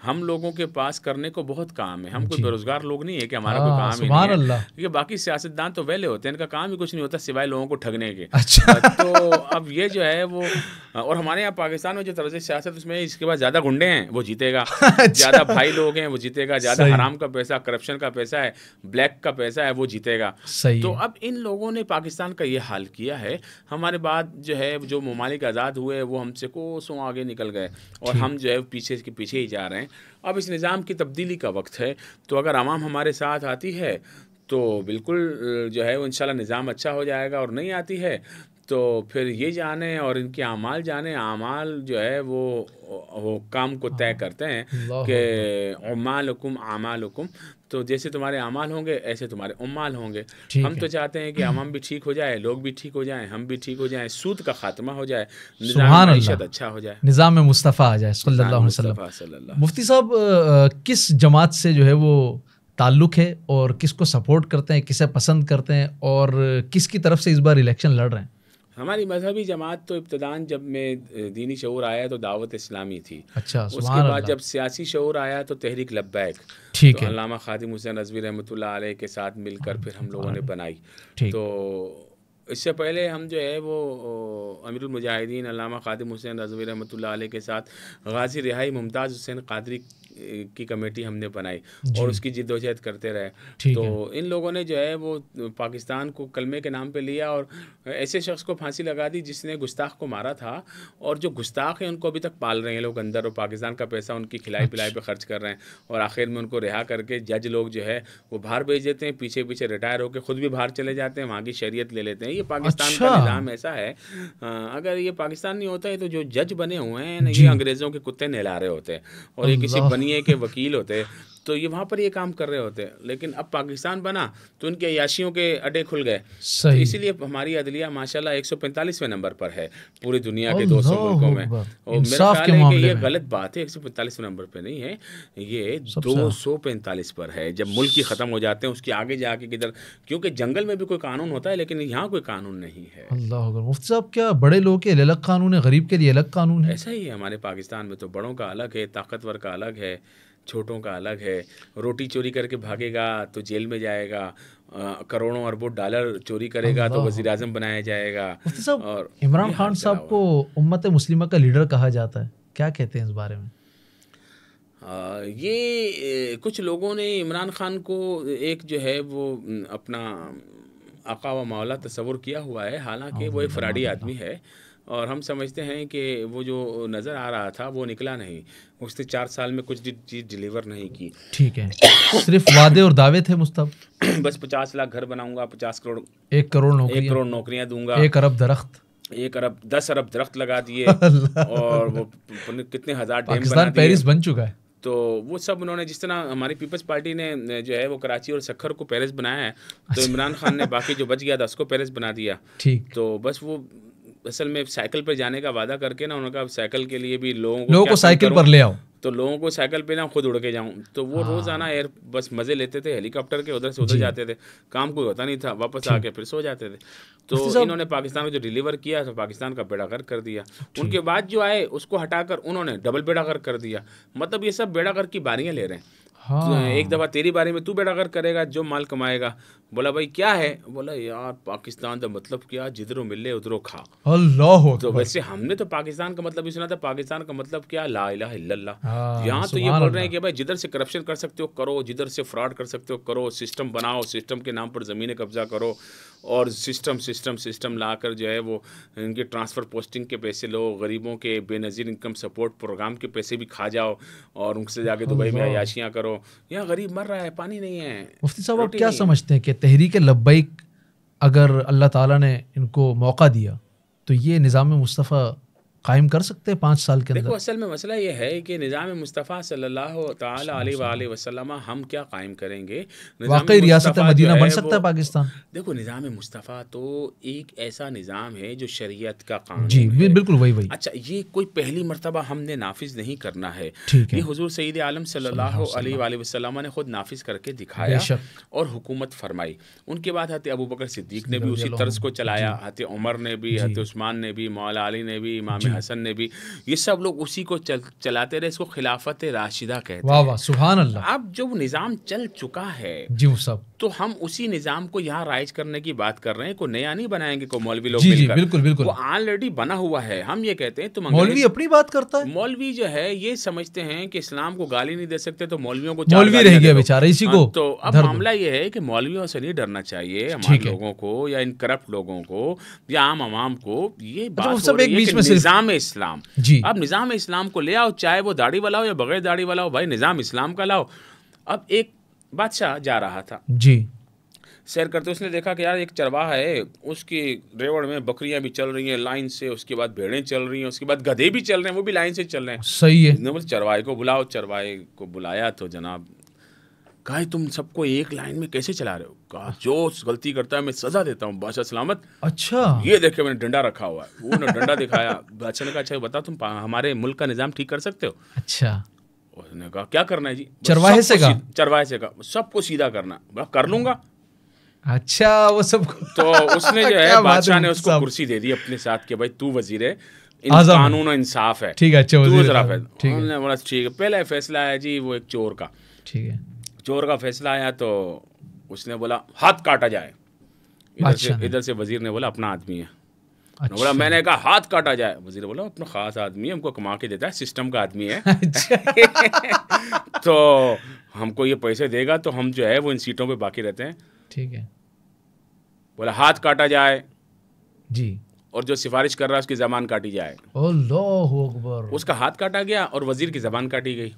S2: हम लोगों के पास करने को बहुत काम है। हम कोई बेरोज़गार लोग नहीं है कि हमारा
S1: हाँ,
S2: कोई काम ही नहीं है। क्योंकि बाकी सियासतदान तो वैले होते हैं इनका काम ही कुछ नहीं होता सिवाय लोगों को ठगने के।
S1: अच्छा।
S2: तो अब ये जो है वो और हमारे यहाँ पाकिस्तान में जो तरज सियासत उसमें इसके बाद ज़्यादा गुंडे हैं वो जीतेगा। ज़्यादा भाई लोग हैं वो जीतेगा। ज़्यादा हराम का पैसा करप्शन का पैसा है ब्लैक का पैसा है वो जीतेगा। तो अब इन लोगों ने पाकिस्तान का ये हाल किया है। हमारे बाद जो है जो ममालिक आज़ाद हुए वो हमसे कोसों आगे निकल गए। और हम जो है पीछे के पीछे ही जा रहे हैं। अब इस निज़ाम की तब्दीली का वक्त है तो अगर आवाम हमारे साथ आती है तो बिल्कुल जो है इन निज़ाम अच्छा हो जाएगा और नहीं आती है तो फिर ये जाने और इनके अमाल जाने। अमाल जो है वो वो काम को तय करते हैं कि अमालकुम अमालकुम। तो जैसे तुम्हारे अमाल होंगे ऐसे तुम्हारे उम्माल होंगे। हम तो चाहते हैं कि अवाम भी ठीक हो जाए लोग भी ठीक हो जाए हम भी ठीक हो जाए सूद का खात्मा हो जाए निज़ाम अच्छा हो जाए।
S1: निज़ाम में मुस्तफ़ा आ जाए सल्लल्लाहु अलैहि वसल्लम।
S2: मुस्तफ़ा सल्लल्लाहु
S1: मुफ्ती साहब किस जमात से जो है वो ताल्लुक़ है और किसको सपोर्ट करते हैं किसे पसंद करते हैं और किसकी तरफ़ से इस बार इलेक्शन लड़ रहे हैं?
S2: हमारी मजहबी जमात तो इब्तदान जब में दीनी शऊर आया तो दावत इस्लामी थी।
S1: अच्छा
S2: उसके बाद जब सियासी शऊर आया तो तहरीक लब्बैक।
S1: ठीक
S2: तो
S1: है।
S2: खादिम हुसैन रजवी अलैह के साथ मिलकर फिर हम लोगों ने बनाई। तो इससे पहले हम जो है वो अमीरुल मुजाहिदीन अल्लामा खादिम हुसैन रजवी रहमत के साथ गाजी रिहाई मुमताज़ हुसैन कादरी की कमेटी हमने बनाई और उसकी जिद्दोजहद करते रहे। तो इन लोगों ने जो है वो पाकिस्तान को कलमे के नाम पे लिया और ऐसे शख्स को फांसी लगा दी जिसने गुस्ताख को मारा था और जो गुस्ताख हैं उनको अभी तक पाल रहे हैं लोग अंदर और पाकिस्तान का पैसा उनकी खिलाई अच्छा। पिलाई पर खर्च कर रहे हैं और आखिर में उनको रिहा करके जज लोग जो है वो बाहर भेज देते हैं पीछे पीछे रिटायर होकर खुद भी बाहर चले जाते हैं वहाँ की शरीयत ले लेते हैं। ये पाकिस्तान अच्छा। का निज़ाम ऐसा है। अगर ये पाकिस्तान नहीं होता है तो जो जज बने हुए हैं ये अंग्रेज़ों के कुत्ते नहला रहे होते हैं और ये किसी बनिए कि वकील होते। तो ये वहाँ पर ये काम कर रहे होते लेकिन अब पाकिस्तान बना तो उनके अयाशियों के अड्डे खुल गए। तो इसीलिए हमारी अदलिया माशाल्लाह एक सौ पैंतालीसवें नंबर पर है पूरी दुनिया के दो सौ मुल्कों में। और मेरा ख्याल है कि ये गलत बात है एक नंबर पर नहीं है। ये दो सौ पैंतालीस पर है। जब मुल्क ही ख़त्म हो जाते हैं उसके आगे जाके किधर क्योंकि जंगल में भी कोई कानून होता है लेकिन यहाँ कोई कानून नहीं है।
S1: अल्लाह मुफ्ती साहब क्या बड़े लोग के अलग कानून है गरीब के लिए अलग कानून है?
S2: ऐसा ही है हमारे पाकिस्तान में तो बड़ों का अलग है ताकतवर का अलग है। छोटों का अलग है। रोटी चोरी करके भागेगा तो जेल में जाएगा। करोड़ों अरबों डॉलर चोरी करेगा तो वज़ीर अजम बनाया जाएगा।
S1: और इमरान खान साहब को उम्मत मुस्लिमा का लीडर कहा जाता है। क्या कहते हैं इस बारे में?
S2: आ, ये कुछ लोगों ने इमरान खान को एक जो है वो अपना आका व मौला तस्वुर किया हुआ है। हालाँकि वो एक फराडी आदमी है। और हम समझते हैं कि वो जो नज़र आ रहा था वो निकला नहीं। उसने चार साल में कुछ चीज़ डिलीवर नहीं की।
S1: ठीक है। सिर्फ़ वादे और दावे थे मुस्तब
S2: बस पचास लाख घर बनाऊँगा पचास करोड़
S1: एक करोड़
S2: एक करोड़ नौकरियाँ दूँगा।
S1: एक अरब दरख्त।
S2: एक अरब दस अरब दरख्त लगा दिए। और वो कितने हज़ार
S1: पाकिस्तान पेरिस बन चुका है।
S2: तो वो सब उन्होंने जिस तरह हमारी पीपल्स पार्टी ने जो है वो कराची और सखर को पेरिस बनाया है तो अच्छा। इमरान खान ने बाकी जो बच गया था उसको पेरिस बना दिया।
S1: ठीक।
S2: तो बस वो असल में साइकिल पर जाने का वादा करके ना उन्होंने कहा साइकिल के लिए भी लोगों
S1: को लोगों को साइकिल पर ले आओ।
S2: तो लोगों को साइकिल पे ना खुद उड़ के जाऊँ। तो वो हाँ। रोज़ाना एयर बस मज़े लेते थे हेलीकॉप्टर के उधर से उधर जाते थे। काम कोई होता नहीं था वापस आके फिर सो जाते थे। तो इन्होंने पाकिस्तान को जो डिलीवर किया तो पाकिस्तान का बेड़ा कर कर दिया। उनके बाद जो आए उसको हटाकर उन्होंने डबल बेड़ा कर दिया। मतलब ये सब बेड़ा की बारियाँ ले रहे हैं। हाँ। एक दफ़ा तेरी बारे में तू बेटा कर करेगा जो माल कमाएगा। बोला भाई क्या है? बोला यार पाकिस्तान का मतलब क्या? जिधरों मिले उधरों खा।
S1: अल्लाह
S2: तो वैसे हमने तो पाकिस्तान का मतलब भी सुना था पाकिस्तान का मतलब क्या? ला इला हाँ, यहाँ तो ये बोल रहे हैं कि भाई जिधर से करप्शन कर सकते हो करो। जिधर से फ्रॉड कर सकते हो करो। सिस्टम बनाओ सिस्टम के नाम पर ज़मीनें कब्जा करो और सिस्टम सिस्टम सिस्टम लाकर जो है वो इनके ट्रांसफ़र पोस्टिंग के पैसे लो गरीबों के बेनज़ीर इनकम सपोर्ट प्रोग्राम के पैसे भी खा जाओ और उनसे जाके दुबई में अयाशियाँ करो। यहाँ गरीब मर रहा है पानी नहीं है
S1: मुफ्ती साहब आप क्या समझते हैं कि तहरीक लब्बैक अगर अल्लाह ताला ने इनको मौका दिया तो ये निज़ाम मुस्तफ़ा कायम कर सकते हैं पाँच साल के अंदर।
S2: देखो असल में मसला ये है कि निज़ाम मुस्तफ़ा सल्लल्लाहु अलैहि वसल्लम हम क्या कायम करेंगे?
S1: वाकई रियासत मदीना बन सकता है पाकिस्तान।
S2: देखो निज़ाम मुस्तफ़ा तो एक ऐसा निज़ाम है जो शरीयत का काम
S1: जी बिल्कुल वही वही।
S2: अच्छा ये कोई पहली मरतबा हमने नाफिज नहीं करना है। ये हजूर सईद आलम सल्लल्लाहु अलैहि वसल्लम। ने खुद नाफिज करके दिखाया और हुकूमत फरमाई। उनके बाद हत अबू बकर सिद्दीक ने भी उसी तर्ज को चलाया हत उमर ने भी हत उस्मान ने भी मौला अली ने भी इमाम हसन ने भी। ये सब लोग उसी को चल, चलाते रहे इसको खिलाफत राशिदा कहते
S1: वाह वाह सुभान अल्लाह।
S2: अब जो निज़ाम चल चुका है
S1: जी सब।
S2: तो हम उसी निज़ाम को यहाँ राइज करने की बात कर रहे हैं कोई नया नहीं बनाएँगे कोई मौलवी लोग
S1: जी, जी, बिल्कुल बिल्कुल।
S2: वो ऑलरेडी बना हुआ है हम ये कहते हैं तुम
S1: मौलवी अपनी बात करता है।
S2: मौलवी जो है ये समझते हैं कि इस्लाम को गाली नहीं दे सकते तो मौलवियों को
S1: मौलवी रह गया बेचारा इसी हाँ, को
S2: तो अब मामला ये है कि मौलवियों से नहीं डरना चाहिए हमारे लोगों को या इन करप्ट लोगों को या आम आवाम को ये अच्छा, बात सब एक बीच में निज़ाम इस्लाम। जी। अब निज़ाम इस्लाम को ले आओ चाहे वो दाढ़ी वाला हो या बगैर दाढ़ी वाला हो भाई निज़ाम इस्लाम का लाओ। अब एक बादशाह जा रहा था।
S1: जी।
S2: सैर करते उसने देखा कि यार एक चरवाहा है उसकी रेवड़ में बकरियाँ भी चल रही हैं लाइन से उसके बाद भेड़ें चल रही हैं उसके बाद गधे भी चल रहे हैं वो भी लाइन से चल रहे हैं।
S1: सही है।
S2: बोले चरवाहे को बुलाओ चरवाहे को बुलाया तो जनाब कहा तुम सबको एक लाइन में कैसे चला रहे हो? कहा जो गलती करता है मैं सजा देता हूँ बादशाह सलामत।
S1: अच्छा।
S2: ये देखे मैंने डंडा रखा हुआ है वो डंडा दिखाया। बादशाह ने कहा अच्छा बता तुम हमारे मुल्क का निज़ाम ठीक कर सकते हो?
S1: अच्छा।
S2: उसने कहा क्या करना है जी?
S1: चरवाहे से कहा।
S2: चरवाहे से कहा। सबको सीधा करना कर लूँगा।
S1: अच्छा वो सब
S2: तो उसने जो है बादशाह ने उसको कुर्सी दे दी अपने साथ के भाई तू वज़ीर है। कानून और इंसाफ है।
S1: ठीक है अच्छा
S2: उन्होंने बोला ठीक है। पहले फैसला है जी वो एक चोर का।
S1: ठीक है।
S2: चोर का फैसला आया तो उसने बोला हाथ काटा जाए। इधर से इधर से वज़ीर ने बोला अपना आदमी है।
S1: अच्छा
S2: बोला मैंने कहा हाथ काटा जाए। वज़ीर बोला अपना खास आदमी है हमको कमा के देता है सिस्टम का आदमी है।
S1: अच्छा।
S2: तो हमको ये पैसे देगा तो हम जो है वो इन सीटों पे बाकी रहते हैं।
S1: ठीक है।
S2: बोला हाथ काटा जाए
S1: जी।
S2: और जो सिफारिश कर रहा है उसकी जबान काटी जाए।
S1: अल्लाह अकबर।
S2: उसका हाथ काटा गया और वज़ीर की जबान काटी गई।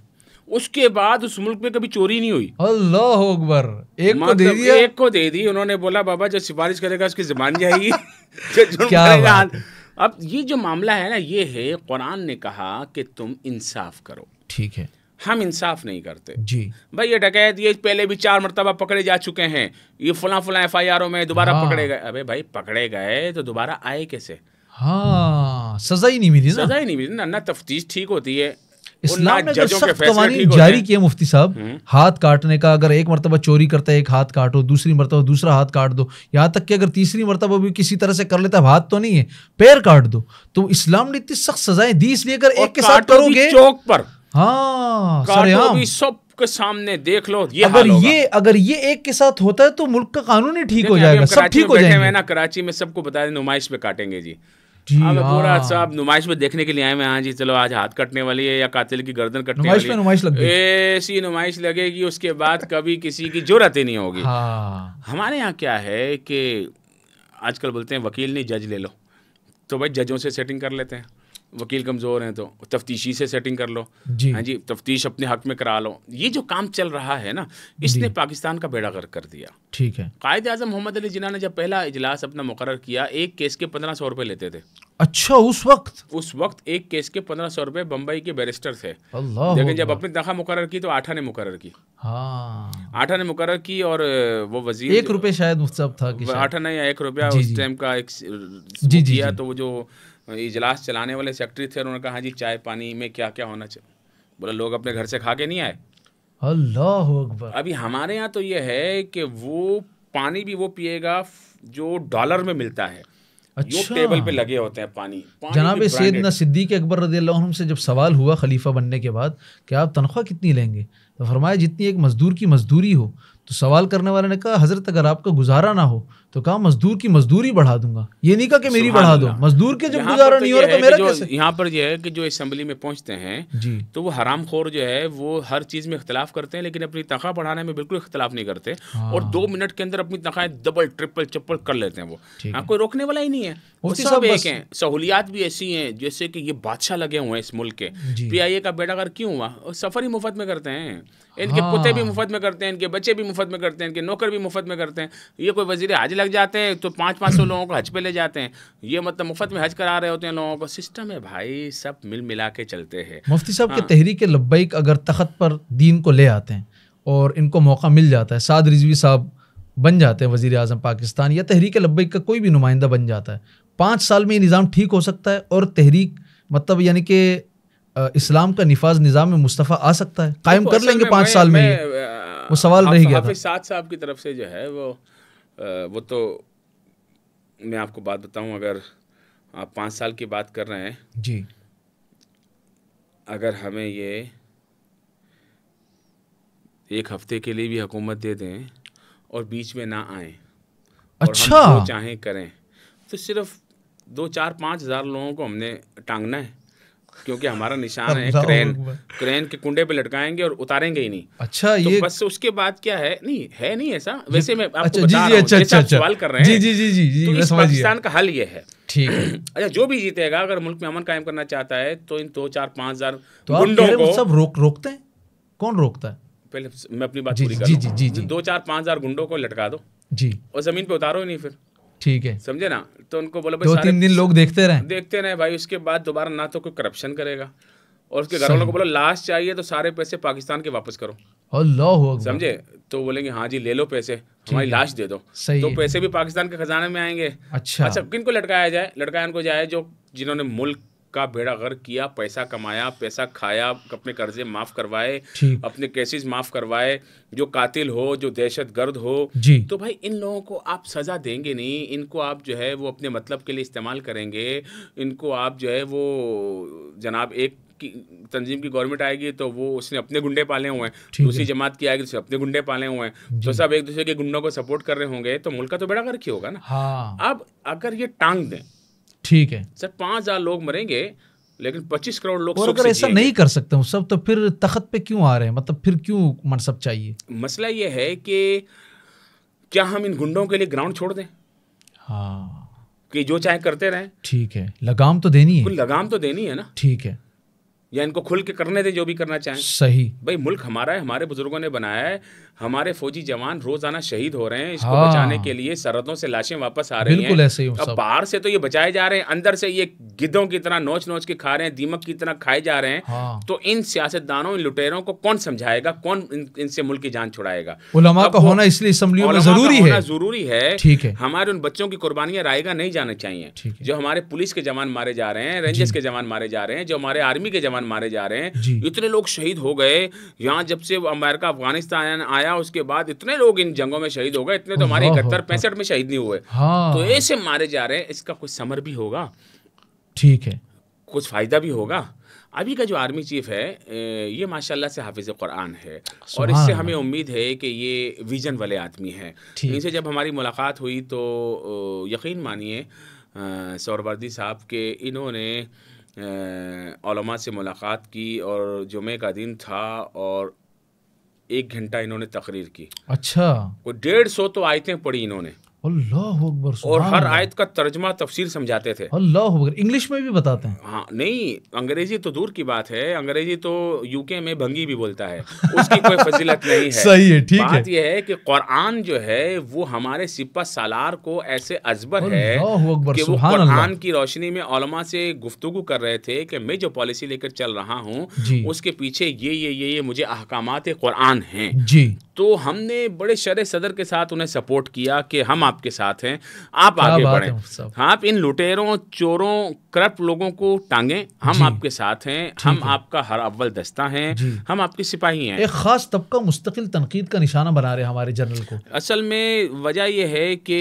S2: उसके बाद उस मुल्क में कभी चोरी नहीं हुई।
S1: अल्लाह अकबर। एक को दे
S2: मतलब
S1: दिया।
S2: एक को दे दी उन्होंने बोला बाबा जो सिफारिश करेगा उसकी जबान जाएगी। जो
S1: क्या
S2: अब ये जो मामला है ना ये है कुरान ने कहा कि तुम इंसाफ करो।
S1: ठीक है।
S2: हम इंसाफ नहीं करते।
S1: जी।
S2: भाई ये डकैत ये पहले भी चार मरतबा पकड़े जा चुके हैं। ये फला फला एफ़ आई आरों में दोबारा
S1: हाँ।
S2: पकड़े गए। अबे भाई पकड़े गए तो दोबारा आए कैसे?
S1: हाँ सजा ही नहीं मिली
S2: सजा ही नहीं मिली ना ना तफ्तीश ठीक होती है।
S1: इस्लाम ने सख्त
S2: होते
S1: जारी। किए मुफ्ती साहब
S2: हम्म।
S1: हाथ काटने का अगर एक मरतबा चोरी करता है एक हाथ काटो दूसरी मरतबा दूसरा हाथ काट दो यहाँ तक कि अगर तीसरी मरतबा भी किसी तरह से कर लेता है हाथ तो नहीं है पैर काट दो तो इस्लाम ने इतनी सख्त सजाएँ दी इसलिए अगर एक के साथ करोगे
S2: चौक पर।
S1: हाँ
S2: भी सबके सामने देख लो ये
S1: अगर ये अगर ये एक के साथ होता है तो मुल्क का कानून ही ठीक हो जाएगा सब ठीक हो जाएगा।
S2: ना कराची में सबको बता दें नुमाइश पे काटेंगे जी। पूरा
S1: हाँ।
S2: सब नुमाइश में देखने के लिए आए हैं हाँ जी चलो आज हाथ कटने वाली है या कातिल की गर्दन कटने वाली है।
S1: नुमाइश लग
S2: ऐसी नुमाइश लगेगी उसके बाद कभी किसी की ज़रूरत ही नहीं होगी।
S1: हाँ।
S2: हमारे यहाँ क्या है कि आजकल बोलते हैं वकील नहीं जज ले लो। तो भाई जजों से सेटिंग कर लेते हैं। वकील कमज़ोर हैं तो तफ्तीशी से सेटिंग कर लो।
S1: जी।
S2: हाँ जी तफ्तीश अपने हक में करा लो। ये जो काम चल रहा है ना इसने पाकिस्तान का बेड़ा गर्क कर दिया।
S1: ठीक है।
S2: कायद आज़म मोहम्मद अली जिना ने जब पहला इजलास अपना मुकर किया एक केस के पंद्रह सौ रुपये लेते थे।
S1: अच्छा उस वक्त?
S2: उस वक्त एक केस के पंद्रह सौ रुपये बम्बई के बैरिस्टर थे। लेकिन जब अपनी तनख्वाह मुकर की तो आठा ने मुकर की।
S1: हाँ।
S2: आठा ने मुकर की और वो वज़ीर
S1: एक रुपये शायद मुफ़्त था
S2: आठ आना या एक रुपया उस टाइम का एक
S1: जी,
S2: जी। तो वो जो इजलास चलाने वाले सेक्रेटरी थे उन्होंने कहा हाँ जी चाय पानी में क्या क्या होना चाहिए बोला लोग अपने घर से खा के नहीं आए।
S1: अल्लाह अकबर।
S2: अभी हमारे यहाँ तो ये है कि वो पानी भी वो पिएगा जो डॉलर में मिलता है। जो
S1: अच्छा।
S2: टेबल पे लगे होते हैं पानी। पानी
S1: जनाब सैदना। सिद्दीक अकबर रदी से जब सवाल हुआ खलीफा बनने के बाद कि आप तनख्वाह कितनी लेंगे तो फरमाया जितनी एक मजदूर की मजदूरी हो तो सवाल करने वाले ने कहा हज़रत अगर आपका गुजारा ना हो तो कहा मजदूर की मजदूरी बढ़ा दूँगा। ये नहीं कहा कि मेरी बढ़ा दो। मजदूर के जब
S2: यहाँ
S1: गुजारा नहीं हो रहा तो मेरा
S2: जो-
S1: कैसे?
S2: यहाँ पर ये है कि जो असेंबली में पहुँचते हैं
S1: जी।
S2: तो वो हराम खोर जो है वो हर चीज़ में इख्तलाफ करते हैं लेकिन अपनी तनख्वाह बढ़ाने में बिल्कुल इख्तलाफ नहीं करते
S1: हाँ।
S2: और दो मिनट के अंदर अपनी तनख्वाहें डबल ट्रिपल चप्पल कर लेते हैं वो।
S1: ठीक
S2: हाँ। कोई रोकने वाला ही नहीं है। वो सब एक हैं। सहूलियात भी ऐसी हैं जैसे कि ये बादशाह लगे हुए हैं इस मुल्क के। पी का बेटा अगर क्यों हुआ? सफ़र ही मुफ़्त में करते हैं। इनके
S1: हाँ।
S2: पुते भी मुफ़्त में करते हैं इनके बच्चे भी मुफ़्त में करते हैं इनके नौकर भी मुफ़्त में करते हैं। ये कोई वज़ीर हज लग जाते हैं तो पाँच पाँच सौ लोगों को हज पे ले जाते हैं। ये मतलब मुफ़्त में हज करा रहे होते हैं लोगों को। सिस्टम है भाई सब मिल मिला के चलते हैं।
S1: मुफ्ती साहब
S2: हाँ।
S1: के तहरीक लब्बैक अगर तख्त पर दीन को ले आते हैं और इनको मौका मिल जाता है साद रिजवी साहब बन जाते हैं वज़ीर अजम पाकिस्तान या तहरीक लब्बैक का कोई भी नुमाइंदा बन जाता है। पाँच साल में ये निज़ाम ठीक हो सकता है और तहरीक मतलब यानी कि इस्लाम का निफाज निज़ाम में मुस्तफ़ा आ सकता है। कायम कर लेंगे पाँच साल में वो सवाल रह गया
S2: साद साहब की तरफ़ से जो है वो वो तो मैं आपको बात बताऊँ अगर आप पाँच साल की बात कर रहे हैं।
S1: जी।
S2: अगर हमें ये एक हफ़्ते के लिए भी हुकूमत दे दें और बीच में ना आए और
S1: अच्छा।
S2: हम चाहें करें तो सिर्फ़ दो चार पाँच हज़ार लोगों को हमने टांगना है। क्योंकि हमारा निशान है क्रेन। क्रेन के कुंडे पे लटकाएँगे और उतारेंगे ही नहीं।
S1: अच्छा
S2: तो
S1: ये
S2: बस उसके बाद क्या है? नहीं है नहीं ऐसा। वैसे मैं आपको
S1: अच्छा
S2: बता
S1: जी
S2: रहा हूँ
S1: अच्छा अच्छा अच्छा
S2: सवाल कर रहे हैं
S1: जी जी जी जी
S2: तो इस पाकिस्तान का हल ये है।
S1: ठीक है।
S2: अच्छा जो भी जीतेगा अगर मुल्क में अमन कायम करना चाहता है तो इन दो चार पाँच हज़ार
S1: तो
S2: गुंडों को
S1: सब रोक रोकते हैं? कौन रोकता है?
S2: पहले मैं अपनी बात पूरी कर
S1: जी, जी, जी।
S2: दो चार पाँच हज़ार गुंडों को लटका दो।
S1: जी।
S2: और ज़मीन पे उतारो ही नहीं फिर।
S1: ठीक है।
S2: समझे ना? तो उनको बोलो भाई
S1: दो तीन दिन लोग देखते रहे।
S2: देखते रहे भाई उसके बाद दोबारा ना तो कोई करप्शन करेगा। और उसके घर वालों को बोलो लास्ट चाहिए तो सारे पैसे पाकिस्तान के वापस करो।
S1: अल्लाह हो
S2: समझे? तो बोलेंगे हाँ जी ले लो पैसे। हमारी लाश दे दो।
S1: सही
S2: तो पैसे भी पाकिस्तान के खजाने में आएँगे।
S1: अच्छा।
S2: अच्छा किन को लटकाया जाए? लटकाया उनको जाए जो जिन्होंने मुल्क का बेड़ा गर्क किया पैसा कमाया पैसा खाया अपने कर्जे माफ़ करवाए अपने केसेस माफ़ करवाए जो कातिल हो जो दहशत गर्द हो तो भाई इन लोगों को आप सज़ा देंगे नहीं इनको आप जो है वो अपने मतलब के लिए इस्तेमाल करेंगे इनको आप जो है वो जनाब एक की तंजीम की गवर्नमेंट आएगी तो वो उसने अपने गुंडे पाले हुए हैं दूसरी जमात की आएगी तो उसने अपने गुंडे पाले हुए हैं। तो सब एक दूसरे के गुंडों को सपोर्ट कर रहे होंगे तो मुल्क का तो बेड़ा गर्क ही होगा ना।
S1: हाँ।
S2: अब अगर ये टांग दें
S1: ठीक है।
S2: सर पाँच हज़ार लोग मरेंगे लेकिन पच्चीस करोड़ लोग
S1: और अगर ऐसा नहीं कर सकते हूँ, सब तो फिर तखत पे क्यों आ रहे हैं? मतलब फिर क्यों मनसब चाहिए?
S2: मसला ये है कि क्या हम इन गुंडों के लिए ग्राउंड छोड़ दें?
S1: हाँ।
S2: कि जो चाहे करते रहें।
S1: ठीक है। लगाम तो देनी है।
S2: लगाम तो देनी है ना?
S1: ठीक है।
S2: या इनको खुल के करने दें जो भी करना चाहें।
S1: सही।
S2: भाई मुल्क हमारा है हमारे बुज़ुर्गों ने बनाया है। हमारे फौजी जवान रोज़ाना शहीद हो रहे हैं इसको
S1: हाँ।
S2: बचाने के लिए सरहदों से लाशें वापस आ रही
S1: बिल्कुल
S2: हैं।
S1: ऐसे ही
S2: अब बाहर से तो ये बचाए जा रहे हैं अंदर से ये गिद्धों की तरह नोच नोच के खा रहे हैं दीमक की तरह खाए जा रहे हैं।
S1: हाँ।
S2: तो इन सियासतदानों इन लुटेरों को कौन समझाएगा कौन इनसे मुल्क की जान छुड़ाएगा?
S1: उलमा का होना इसलिए असम्बलियों में ज़रूरी है।
S2: ज़रूरी है।
S1: ठीक है।
S2: हमारे उन बच्चों की कुर्बानियाँ रायगा नहीं जानी चाहिए। जो हमारे पुलिस के जवान मारे जा रहे हैं रेंजर्स के जवान मारे जा रहे हैं जो हमारे आर्मी के जवान मारे जा रहे हैं। इतने लोग शहीद हो गए। यहाँ जब से अमेरिका अफ़गानिस्तान आया उसके बाद इतने लोग इन जंगों में शहीद हो गए। इतने तो हमारे इकहत्तर पैंसठ में शहीद नहीं हुए।
S1: हाँ।
S2: तो ऐसे मारे जा रहे हैं। इसका कुछ समर भी होगा।
S1: ठीक है।
S2: कुछ फ़ायदा भी होगा। अभी का जो आर्मी चीफ है ये माशाल्लाह से हाफिज कुरान है। और इससे हमें उम्मीद है कि ये विजन वाले आदमी हैं। इनसे जब हमारी मुलाकात हुई तो यकीन मानिए सौरवर्दी साहब के इन्होंने से मुलाकात की और जुमे का दिन था और एक घंटा इन्होंने तकरीर की।
S1: अच्छा।
S2: कोई डेढ़ सौ तो आयतें पढ़ी इन्होंने।
S1: अल्लाह अकबर
S2: और हर। आयत का तर्जमा तफसीर समझाते थे।
S1: अल्लाह अकबर इंग्लिश में भी बताते हैं।
S2: हाँ नहीं अंग्रेज़ी तो दूर की बात है अंग्रेज़ी तो यूके में भंगी भी बोलता है उसकी कोई फजीलत नहीं है।
S1: सही है ठीक है।
S2: बात यह है कि कुरान जो है वो हमारे सिपा सालार को ऐसे अजबर है कि वो कुरान की रोशनी में ओलमा से गुफ्तगू कर रहे थे कि मैं जो पॉलिसी लेकर चल रहा हूँ उसके पीछे ये ये ये ये मुझे अहकाम कुरान हैं।
S1: जी।
S2: तो हमने बड़े शर सदर के साथ उन्हें सपोर्ट किया कि हम आपके साथ हैं आप आगे बढ़ें।
S1: है
S2: आप इन लुटेरों चोरों करप्ट लोगों को टांगे। हम आपके साथ हैं हम आपका हर अव्वल दस्ता हैं हम आपके सिपाही हैं।
S1: एक खास तबका मुस्तकिल तनकीद का निशाना बना रहे हैं हमारे जनरल को।
S2: असल में वजह यह है कि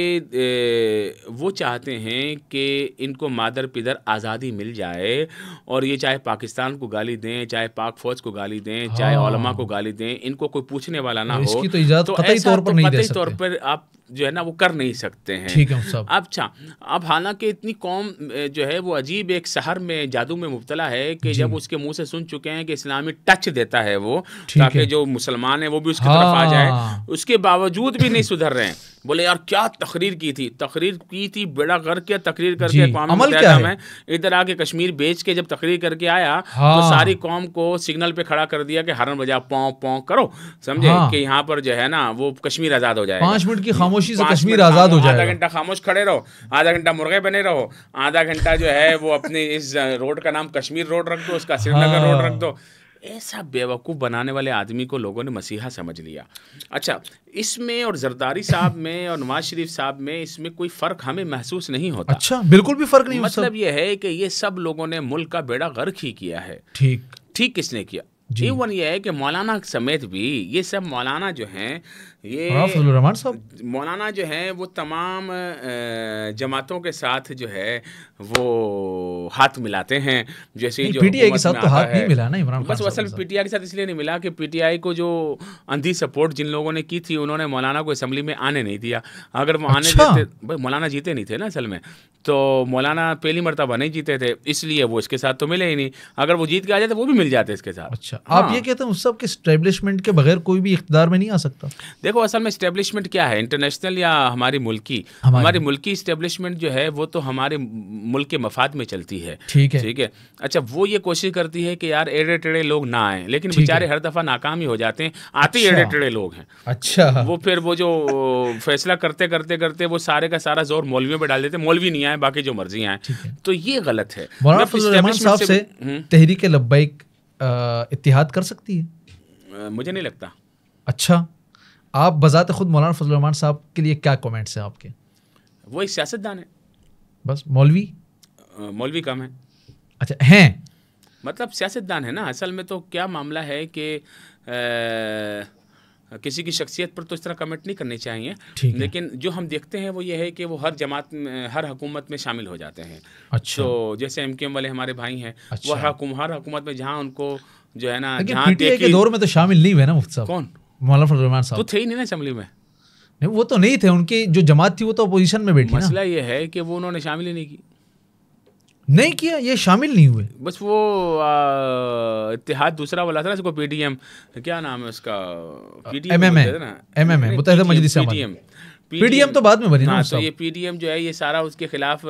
S2: वो चाहते हैं कि इनको मादर पिदर आज़ादी मिल जाए और ये चाहे पाकिस्तान को गाली दें चाहे पाक फौज को गाली दें चाहे
S1: हाँ।
S2: उलमा को गाली दें इनको कोई पूछने वाला ना हो।
S1: इसकी तो इजाज़त कतई तौर पर
S2: तो
S1: नहीं दे सकते।
S2: तौर पर आप जो है ना वो कर नहीं सकते हैं।
S1: ठीक है साहब।
S2: अच्छा अब हालाँकि इतनी कौम जो है वो अजीब एक शहर में जादू में मुबतला है कि जब उसके मुँह से सुन चुके हैं कि इस्लामी टच देता है वो ताकि जो मुसलमान है वो भी उसकी तरफ़ आ जाए।
S1: हाँ।
S2: उसके बावजूद भी नहीं सुधर रहे हैं। बोले यार क्या तकरीर की थी? तकरीर की थी बेड़ा कर के तकरीर करके
S1: है?
S2: में। इधर आके कश्मीर बेच के जब तकरीर करके आया
S1: हाँ।
S2: तो सारी कौम को सिग्नल पे खड़ा कर दिया कि हरन बजा पौ पौ करो। समझे
S1: हाँ।
S2: कि यहाँ पर जो है ना वो कश्मीर आज़ाद हो जाएगा।
S1: पाँच मिनट की खामोशी से कश्मीर आज़ाद हो
S2: खामोश- आधा घंटा खामोश खड़े रहो आधा घंटा मुर्गे बने रहो आधा घंटा जो है वो अपने इस रोड का नाम कश्मीर रोड रख दो उसका श्रीनगर
S1: हाँ।
S2: रोड रख दो। ऐसा बेवकूफ़ बनाने वाले आदमी को लोगों ने मसीहा समझ लिया। अच्छा इसमें और जरदारी साहब में और नवाज़ शरीफ साहब में इसमें कोई फ़र्क हमें महसूस नहीं होता।
S1: अच्छा बिल्कुल भी फ़र्क नहीं
S2: मतलब ये है कि ये सब लोगों ने मुल्क का बेड़ा गर्क ही किया है।
S1: ठीक।
S2: ठीक किसने किया?
S1: जी।
S2: वन ये है कि मौलाना समेत भी ये सब मौलाना जो हैं ये
S1: हाँ, साहब?
S2: मौलाना जो है वो तमाम जमातों के साथ जो है वो हाथ मिलाते हैं। जैसे जो
S1: PTI के साथ तो हाथ नहीं मिला ना इमरान
S2: बस असल पीटीआई के साथ इसलिए नहीं मिला कि पीटीआई को जो अंधी सपोर्ट जिन लोगों ने की थी उन्होंने मौलाना को असम्बली में आने नहीं दिया। अगर वो आने
S1: अच्छा।
S2: देते भाई मौलाना जीते नहीं थे ना असल में। तो मौलाना पहली मरतबा नहीं जीते थे इसलिए वो इसके साथ तो मिले ही नहीं। अगर वो जीत के आ जाते वो भी मिल जाते इसके साथ।
S1: अच्छा
S2: हाँ।
S1: आप ये कहते हैं उस सब के स्टैब्लिशमेंट के बगैर कोई भी इख्तिदार में नहीं आ सकता?
S2: देखो असल में इस्टेब्लिशमेंट क्या है? इंटरनेशनल या हमारी मुल्की
S1: हमारी।
S2: हमारी मुल्की। इस्टेब्लिशमेंट जो है वो तो हमारे मुल्क के मफाद में चलती है।
S1: ठीक है।
S2: ठीक है? अच्छा वो ये कोशिश करती है कि यार एड़े टेढ़े लोग ना आए लेकिन बेचारे हर दफ़ा नाकाम ही हो जाते हैं। आते ही
S1: अच्छा।
S2: एड़े टेढ़े लोग हैं।
S1: अच्छा।
S2: वो फिर वो जो फैसला करते करते करते वो सारे का सारा ज़ोर मौलवियों पे डाल देते मौलवी नहीं आए बाकी जो मर्ज़ी आए। तो ये गलत है।
S1: साहब से तहरीक लब्बैक इत्तिहाद कर सकती है?
S2: मुझे नहीं लगता।
S1: अच्छा। आप बजाते खुद मौलाना फजल रहमान साहब के लिए क्या कमेंट्स हैं आपके?
S2: वो एक सियासतदान है।
S1: बस मौलवी?
S2: मौलवी कम है।
S1: अच्छा हैं।
S2: मतलब सियासतदान है ना असल में तो क्या मामला है कि किसी की शख्सियत पर तो इस तरह कमेंट नहीं करनी चाहिए। लेकिन जो हम देखते हैं वो ये है कि वो हर जमात में हर हुकूमत में शामिल हो जाते हैं।
S1: अच्छा।
S2: तो जैसे एम वाले हमारे भाई हैं वो
S1: अच्छा।
S2: हर हुकूम- हर हुकूमत में जहाँ उनको जो है ना जहाँ
S1: के दौर में तो शामिल नहीं हुए ना मुफ्ती साहब।
S2: कौन?
S1: मौलाना फजल रहमान
S2: तो थे ही नहीं ना असम्बली में।
S1: नहीं वो तो नहीं थे उनकी जो जमात थी वो तो अपोजिशन में बैठी
S2: मसला ये है कि वो उन्होंने शामिल ही नहीं की।
S1: नहीं किया ये शामिल नहीं हुए।
S2: बस वो इतिहाद दूसरा वाला था ना इसको पीटीएम क्या नाम है उसका?
S1: पीटीएम एमएमए एमएमए मुतहदा मजलिस अमल।
S2: पीडीएम
S1: तो बाद में बनी ना
S2: हाँ तो ये पीडीएम जो है ये सारा उसके खिलाफ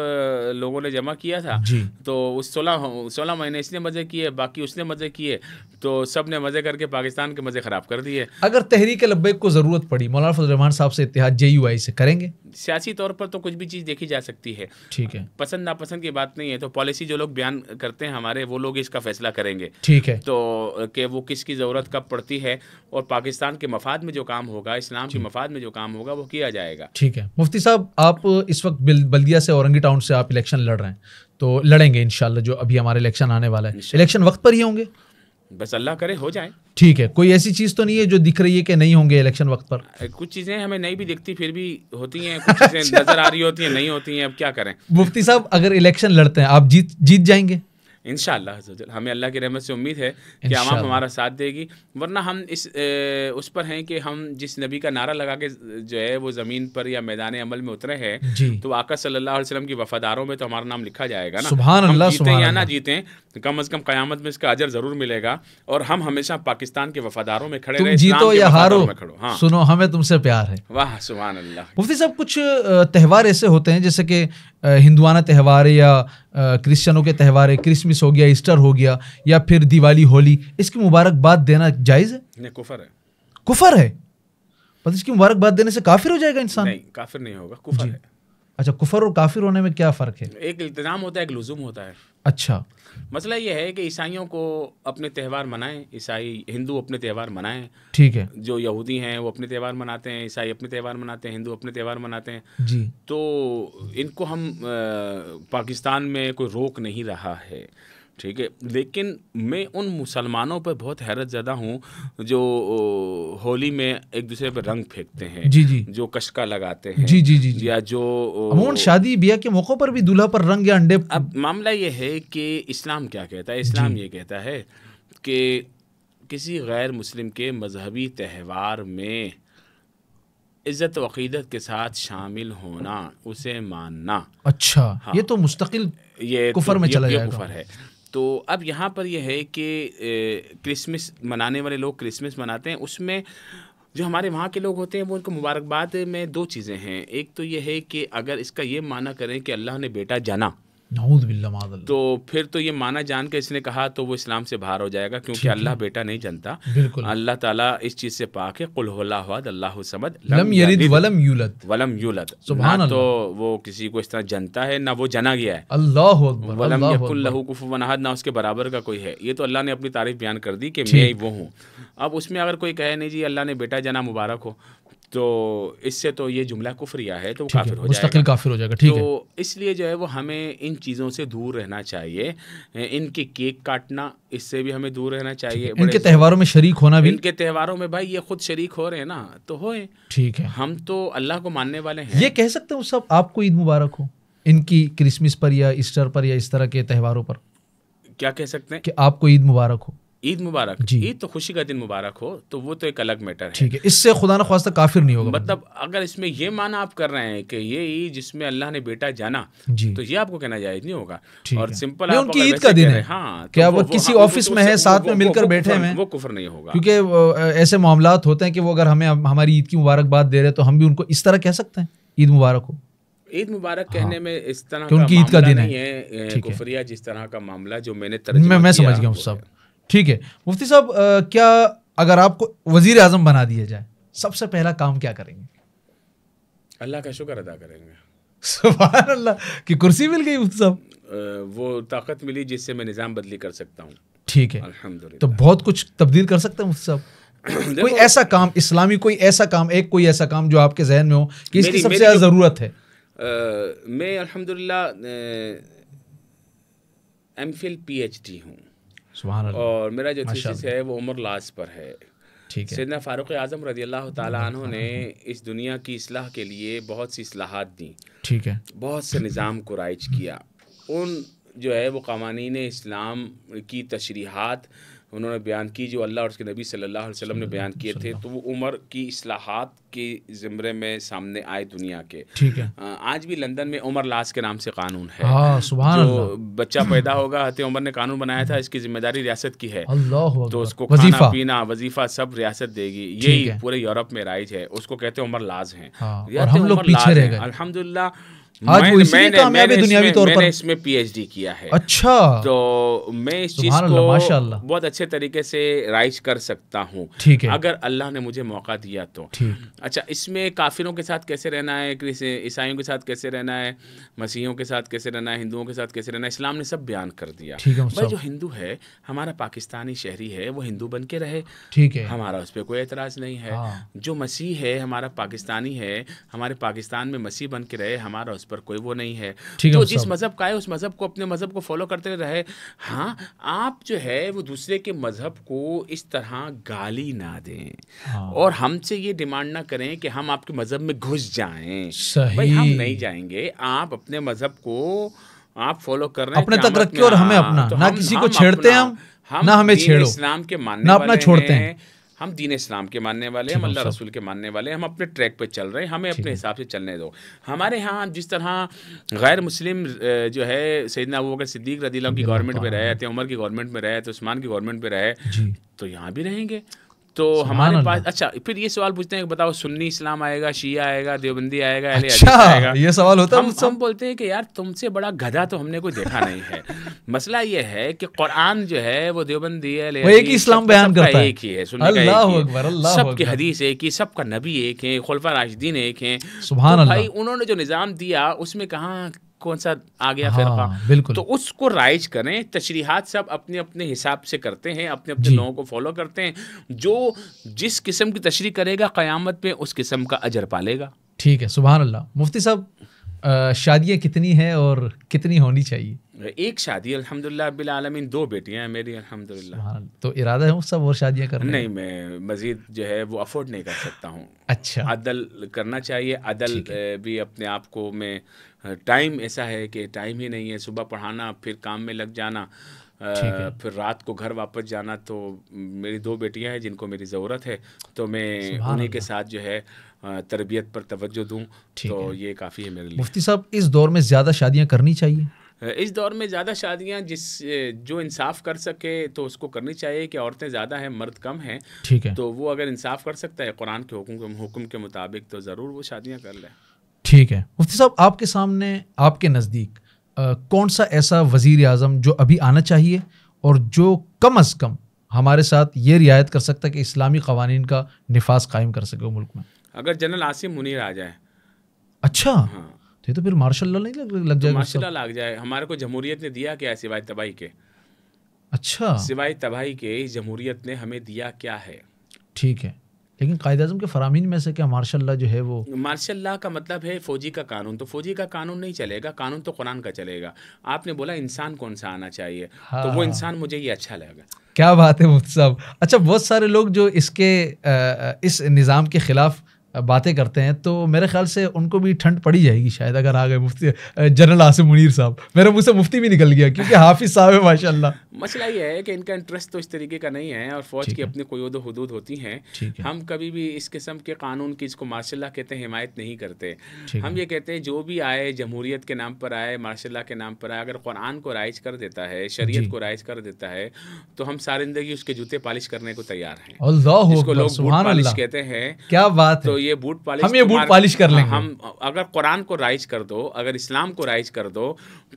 S2: लोगों ने जमा किया था। तो उस सोलह सोलह महीने इसने मज़े किए बाकी उसने मज़े किए तो सबने मज़े करके पाकिस्तान के मज़े ख़राब कर दिए।
S1: अगर तहरीक लब्बैक को ज़रूरत पड़ी मौलाना फजल रहमान साहब से इत्तेहाद जे से करेंगे?
S2: सियासी तौर पर तो कुछ भी चीज़ देखी जा सकती है।
S1: ठीक है।
S2: पसंद नापसंद की बात नहीं है तो पॉलिसी जो लोग बयान करते हैं हमारे वो लोग इसका फैसला करेंगे।
S1: ठीक है।
S2: तो कि वो किसकी ज़रूरत कब पड़ती है और पाकिस्तान के मफाद में जो काम होगा इस्लाम के मफाद में जो काम होगा वो किया जाएगा।
S1: ठीक है। मुफ्ती साहब आप इस वक्त बल्दिया से औरंगी टाउन से आप इलेक्शन लड़ रहे हैं तो लड़ेंगे इंशाल्लाह जो अभी हमारे इलेक्शन आने वाला है। इलेक्शन वक्त पर ही होंगे?
S2: बस अल्लाह करे हो जाए।
S1: ठीक है कोई ऐसी चीज़ तो नहीं है जो दिख रही है कि नहीं होंगे इलेक्शन वक्त पर?
S2: कुछ चीज़ें हमें नहीं भी दिखती फिर भी होती हैं कुछ चीज़ें
S1: अच्छा।
S2: नज़र आ रही होती हैं नहीं होती हैं अब क्या करें?
S1: मुफ्ती साहब अगर इलेक्शन लड़ते हैं आप जीत जीत जाएँगे?
S2: अज़्ज़ा-वजल, हमें अल्लाह की रहमत से उम्मीद है कि। आवाम हमारा साथ देगी वरना हम इस ए, उस पर हैं कि हम जिस नबी का नारा लगा के जो है वो ज़मीन पर या मैदान अमल में उतरे हैं तो आका सल्लल्लाहु अलैहि वसल्लम की वफादारों में तो हमारा नाम लिखा जाएगा ना।
S1: सुभान
S2: हम
S1: अल्लाह,
S2: जीतें या ना। जीतें तो कम अज़ कम क़यामत में इसका अजर ज़रूर मिलेगा और हम हमेशा पाकिस्तान के वफादारों में खड़े रहे
S1: जीतो या हारो
S2: खड़ो। हाँ।
S1: सुनो हमें तुमसे प्यार है।
S2: वाह सुबहान अल्लाह।
S1: मुफ्ती साहब कुछ त्यौहार ऐसे होते हैं जैसे कि हिंदुआना त्यौहार या क्रिश्चियनों के त्यौहार है क्रिसमस हो गया ईस्टर हो गया या फिर दिवाली होली इसकी मुबारकबाद देना जायज़ है?
S2: नहीं कुफर है।
S1: कुफर है? मतलब इसकी मुबारकबाद देने से काफिर हो जाएगा इंसान?
S2: नहीं काफिर नहीं होगा कुफर है।
S1: अच्छा कुफर और काफिर होने में क्या फ़र्क है?
S2: एक इल्तिजाम होता है एक लुजुम होता है।
S1: अच्छा।
S2: मसला ये है कि ईसाइयों को अपने त्यौहार मनाएँ ईसाई हिंदू अपने त्यौहार मनाएँ।
S1: ठीक है।
S2: जो यहूदी हैं वो अपने त्यौहार मनाते हैं ईसाई अपने त्यौहार मनाते हैं हिंदू अपने त्यौहार मनाते हैं।
S1: जी।
S2: तो इनको हम आ, पाकिस्तान में कोई रोक नहीं रहा है। ठीक है। लेकिन मैं उन मुसलमानों पर बहुत हैरत ज़्यादा हूँ जो होली में एक दूसरे पर रंग फेंकते हैं
S1: जी जी।
S2: जो कशका लगाते हैं
S1: जी जी जी जी।
S2: या जो ओ,
S1: अमूमन शादी ब्याह के मौक़ों पर भी दूल्हा पर रंग या अंडे
S2: अब मामला ये है कि इस्लाम क्या कहता है? इस्लाम ये कहता है कि किसी गैर मुस्लिम के मजहबी त्यौहार में इज़्ज़त वक़ीदत के साथ शामिल होना उसे मानना।
S1: अच्छा
S2: हाँ।
S1: ये तो मुस्तकिल
S2: ये
S1: कुफर में
S2: ये-
S1: चला
S2: ये
S1: जाएगा।
S2: कुफर है। तो अब यहाँ पर यह है कि क्रिसमस मनाने वाले लोग क्रिसमस मनाते हैं। उसमें जो हमारे वहाँ के लोग होते हैं, वो उनको मुबारकबाद में दो चीज़ें हैं। एक तो ये है कि अगर इसका ये माना करें कि अल्लाह ने बेटा जाना तो फिर तो ये माना जान के इसने कहा तो वो इस्लाम से बाहर हो जाएगा क्योंकि अल्लाह बेटा नहीं जानता। अल्लाह ताला इस चीज़ से पाक है। अल्लाह समद
S1: लम यलिद वलम यूलद।
S2: वलम यूलद।
S1: सुभान
S2: तो वो किसी को इस तरह जनता है ना वो जना गया है।
S1: अल्लाह
S2: वलम यकुल लहू कुफुवन अहद ना उसके बराबर का कोई है। ये तो अल्लाह ने अपनी तारीफ़ बयान कर दी कि मैं ही वो हूँ। अब उसमें अगर कोई कहे नहीं जी अल्लाह ने बेटा जना मुबारक हो तो इससे तो ये जुमला कुफरिया है तो वो काफिर
S1: है
S2: हो
S1: मुस्तकिल
S2: जाएगा
S1: काफिर हो जाएगा ठीक है।
S2: तो इसलिए जो है वो हमें इन चीज़ों से दूर रहना चाहिए इनके केक काटना इससे भी हमें दूर रहना चाहिए।
S1: इनके त्योहारों में शरीक होना भी
S2: इनके त्योहारों में भाई ये खुद शरीक हो रहे हैं ना तो होए।
S1: ठीक है।
S2: हम तो अल्लाह को मानने वाले हैं।
S1: ये कह सकते हैं सब आपको ईद मुबारक हो इनकी क्रिसमस पर या ईस्टर पर या इस तरह के त्योहारों पर।
S2: क्या कह सकते हैं?
S1: कि आपको ईद मुबारक हो।
S2: ईद मुबारक ईद तो खुशी का दिन मुबारक हो तो वो तो एक अलग मैटर है
S1: ठीक है इससे खुदा न ख्वास्ता काफिर नहीं होगा
S2: मतलब अगर इसमें ये माना आप कर रहे हैं कि ये ईद जिसमें अल्लाह ने बेटा जाना तो ये आपको कहना जायज़ नहीं होगा और सिंपल आप
S1: उनकी ईद का दिन है।
S2: हाँ तो
S1: क्या वो किसी
S2: हाँ,
S1: ऑफ़िस में है, साथ में मिलकर बैठे हैं?
S2: वो कुफर नहीं होगा
S1: क्योंकि ऐसे मामला होते हैं कि वो अगर हमें हमारी ईद की मुबारकबाद दे रहे तो हम भी उनको इस तरह कह सकते हैं ईद मुबारक हो
S2: ईद मुबारक हाँ। कहने में इस तरह
S1: का ईद का
S2: मामला
S1: दिन है।
S2: नहीं है
S1: है।
S2: कुफरिया जिस तरह का मामला जो मैंने
S1: मैं मैं समझ गया हूँ सब। ठीक है। मुफ्ती साहब क्या अगर आपको वज़ीर आज़म बना दिया जाए सबसे पहला काम क्या करेंगे?
S2: अल्लाह का शुक्र अदा करेंगे।
S1: अल्लाह की कुर्सी मिल गई मुफ्ती साहब?
S2: वो ताकत मिली जिससे मैं निज़ाम बदली कर सकता हूँ।
S1: ठीक है। तो बहुत कुछ तब्दील कर सकते हैं मुफ्ती साहब? कोई ऐसा काम इस्लामी कोई ऐसा काम एक कोई ऐसा काम जो आपके जहन में हो कि इसकी सबसे ज़्यादा ज़रूरत है?
S2: अ, मैं अल्हम्दुलिल्लाह M Phil P H D हूँ। और मेरा जो थीसिस है वो उमर लाज पर है।
S1: ठीक है।
S2: सैदना फ़ारूक आज़म रज़ी अल्लाह तु ने इस दुनिया की असलाह के लिए बहुत सी असलाहत दी।
S1: ठीक है।
S2: बहुत से निज़ाम को राइज किया। उन जो है वो कवानीन इस्लाम की तशरीहात उन्होंने बयान की जो अल्लाह और उसके नबी सल्लल्लाहु अलैहि वसल्लम ने बयान किए थे तो वो उम्र की असलाहत के ज़मरे में सामने आए दुनिया के।
S1: ठीक है।
S2: आज भी लंदन में उमर लास के नाम से कानून है।
S1: हाँ सुबह
S2: जो बच्चा पैदा होगा हते उमर ने कानून बनाया था इसकी ज़िम्मेदारी रियासत की है। तो उसको खाना पीना वजीफा सब रियासत देगी। यही पूरे यूरोप में राइज है। उसको कहते हैं उमर लाज है।
S1: हाँ, और
S2: कहते
S1: हम लोग पीछे रह गए।
S2: अल्हम्दुलिल्लाह
S1: आज वो
S2: मैंने- मैंने-
S1: कामयाब है दुनियावी
S2: इसमें-
S1: तौर पर।
S2: मैंने इसमें पीएचडी किया है।
S1: अच्छा।
S2: तो मैं इस चीज़ को बहुत अच्छे तरीके से राइज कर सकता हूँ।
S1: ठीक है।
S2: अगर अल्लाह ने मुझे मौका दिया तो। अच्छा इसमें काफिरों के साथ कैसे रहना है ईसाइयों के साथ कैसे रहना है मसीहियों के साथ कैसे रहना है हिंदुओं के साथ कैसे रहना है इस्लाम ने सब बयान कर दिया। भाई जो हिंदू है हमारा पाकिस्तानी शहरी है वो हिंदू बन के रहे।
S1: ठीक है।
S2: हमारा उस पर कोई एतराज़ नहीं है।
S1: हाँ।
S2: जो मसीह है हमारा पाकिस्तानी है हमारे पाकिस्तान में मसीह बन के रहे हमारा उस पर कोई वो नहीं है तो जिस मज़हब का है उस मज़हब को अपने मज़हब को फॉलो करते रहे हाँ आप जो है वो दूसरे के मज़हब को इस तरह गाली ना दें
S1: हाँ।
S2: और हमसे ये डिमांड ना करें कि हम आपके मज़हब में घुस जाएँ
S1: सही
S2: भाई हम नहीं जाएँगे आप अपने मज़हब को आप फॉलो कर रहे हैं
S1: अपने तक रखिए और हमें
S2: हाँ,
S1: अपना।
S2: तो
S1: ना
S2: हम-
S1: किसी को छेड़ते
S2: अपना-
S1: हम, ना हमें छेड़ो।
S2: इस्लाम के मानने
S1: ना अपना छोड़ते हैं।
S2: हम दीन इस्लाम के मानने वाले
S1: हैं
S2: हम अल्लाह रसूल के मानने वाले हम अपने ट्रैक पे चल रहे हैं हमें अपने हिसाब से चलने दो। हमारे यहाँ जिस तरह गैर मुस्लिम जो है सैदना अबू बकर सिद्दीक रदीला की गवर्नमेंट में रहे थे उमर की गवर्नमेंट में रहे थे उस्मान की गवर्नमेंट में रहे तो यहाँ भी रहेंगे। तो हमारे पास अच्छा फिर ये सवाल पूछते हैं कि बताओ सुन्नी इस्लाम आएगा शिया आएगा देवबंदी आएगा
S1: अच्छा
S2: आएगा?
S1: ये सवाल होता है
S2: हम, हम बोलते हैं कि यार तुमसे बड़ा गधा तो हमने कोई देखा नहीं है। मसला ये है कि कुरान जो है वो देवबंदी है
S1: वो एक ही इस्लाम बयान करता है।
S2: एक ही है सुन्नी का एक सबकी हदीस एक ही सबका नबी एक है खुलफा राशिदीन एक है। तो। भाई उन्होंने जो निज़ाम दिया उसमें कहाँ कौन सा आ गया
S1: हाँ,
S2: फिरका
S1: बिल्कुल।
S2: तो उसको राइज करें तशरीहात सब अपने अपने हिसाब से करते हैं अपने अपने लोगों को फॉलो करते हैं। जो जिस किस्म की तशरी करेगा क़यामत में उस किस्म का अजर पालेगा।
S1: ठीक है सुबहान अल्लाह मुफ्ती साहब शादियाँ कितनी हैं और कितनी होनी चाहिए?
S2: एक शादी अल्हम्दुलिल्लाह रब्बिल आलमीन। दो बेटियाँ हैं मेरी अल्हम्दुलिल्लाह।
S1: तो इरादा है साहब और शादियाँ करने
S2: नहीं मैं मज़ीद जो है वो अफोर्ड नहीं कर सकता हूँ।
S1: अच्छा।
S2: अदल करना चाहिए अदल भी अपने आप को में टाइम ऐसा है कि टाइम ही नहीं है सुबह पढ़ाना फिर काम में लग जाना फिर रात को घर वापस जाना तो मेरी दो बेटियाँ हैं जिनको मेरी ज़रूरत है तो मैं उन्हीं के साथ जो है तरबियत पर तवज्जो दूँ तो ये काफ़ी है मेरे लिए।
S1: मुफ्ती साहब इस दौर में ज़्यादा शादियाँ करनी चाहिए?
S2: इस दौर में ज़्यादा शादियाँ जिस जो इंसाफ कर सके तो उसको करनी चाहिए कि औरतें ज़्यादा हैं मर्द कम हैं
S1: ठीक है।
S2: तो वो अगर इंसाफ कर सकता है कुरान के हुक्म के मुताबिक तो ज़रूर वो शादियाँ कर ले।
S1: ठीक है। मुफ्ती साहब आपके सामने आपके नज़दीक कौन सा ऐसा वज़ीर आज़म जो अभी आना चाहिए और जो कम अज़ कम हमारे साथ ये रियायत कर सकता है कि इस्लामी कवानीन का निफाज कायम कर सके वो मुल्क में?
S2: अगर जनरल आसिम मुनीर आ जाए।
S1: अच्छा?
S2: हाँ।
S1: तो तो फिर मार्शल लॉ नहीं लग, लग
S2: तो
S1: जाएगा
S2: माशाल्लाह लग जाए। हमारे को जमहूरियत ने दिया क्या है सिवाय तबाही के?
S1: अच्छा।
S2: सिवाय तबाही के जमहूरियत ने हमें दिया क्या है?
S1: ठीक है। लेकिन कायद अजम के फरामीन में से क्या मार्शल लॉ जो है वो
S2: मार्शल लॉ का मतलब है फौजी का कानून तो फौजी का कानून नहीं चलेगा कानून तो कुरान का चलेगा आपने बोला इंसान कौन सा आना चाहिए हाँ। तो वो
S1: हाँ।
S2: इंसान मुझे ये अच्छा लगेगा
S1: क्या बात है मुफ़्त साहब अच्छा बहुत सारे लोग जो इसके इस निज़ाम के खिलाफ बातें करते हैं तो मेरे ख्याल से उनको भी ठंड पड़ी जाएगी शायद अगर आ गए मुफ्ती जनरल आसिम मुनीर साहब। मेरे मुँह से मुफ्ती भी निकल गया क्योंकि हाफिज साहब है माशाल्लाह।
S2: मसला ये है कि इनका इंटरेस्ट तो इस तरीके का नहीं है और फौज की अपनी कोई हदूद होती हैं। हम कभी भी इस किस्म के कानून की इसको मार्शल के हैं हिमायत नहीं करते। हम ये कहते हैं जो भी आए जमहूरियत के नाम पर आए मार्शल के नाम पर आए अगर कुरान को राइज कर देता है शरीय को राइज कर देता है तो हम सारी ज़िंदगी उसके जूते पालिश करने को तैयार हैं। लोग पालिश कहते हैं
S1: क्या बात
S2: तो
S1: है।
S2: ये बूट पालिश
S1: हम ये बूट पालिश कर लेंगे।
S2: हम अगर कुरान को राइज कर दो अगर इस्लाम को राइज कर दो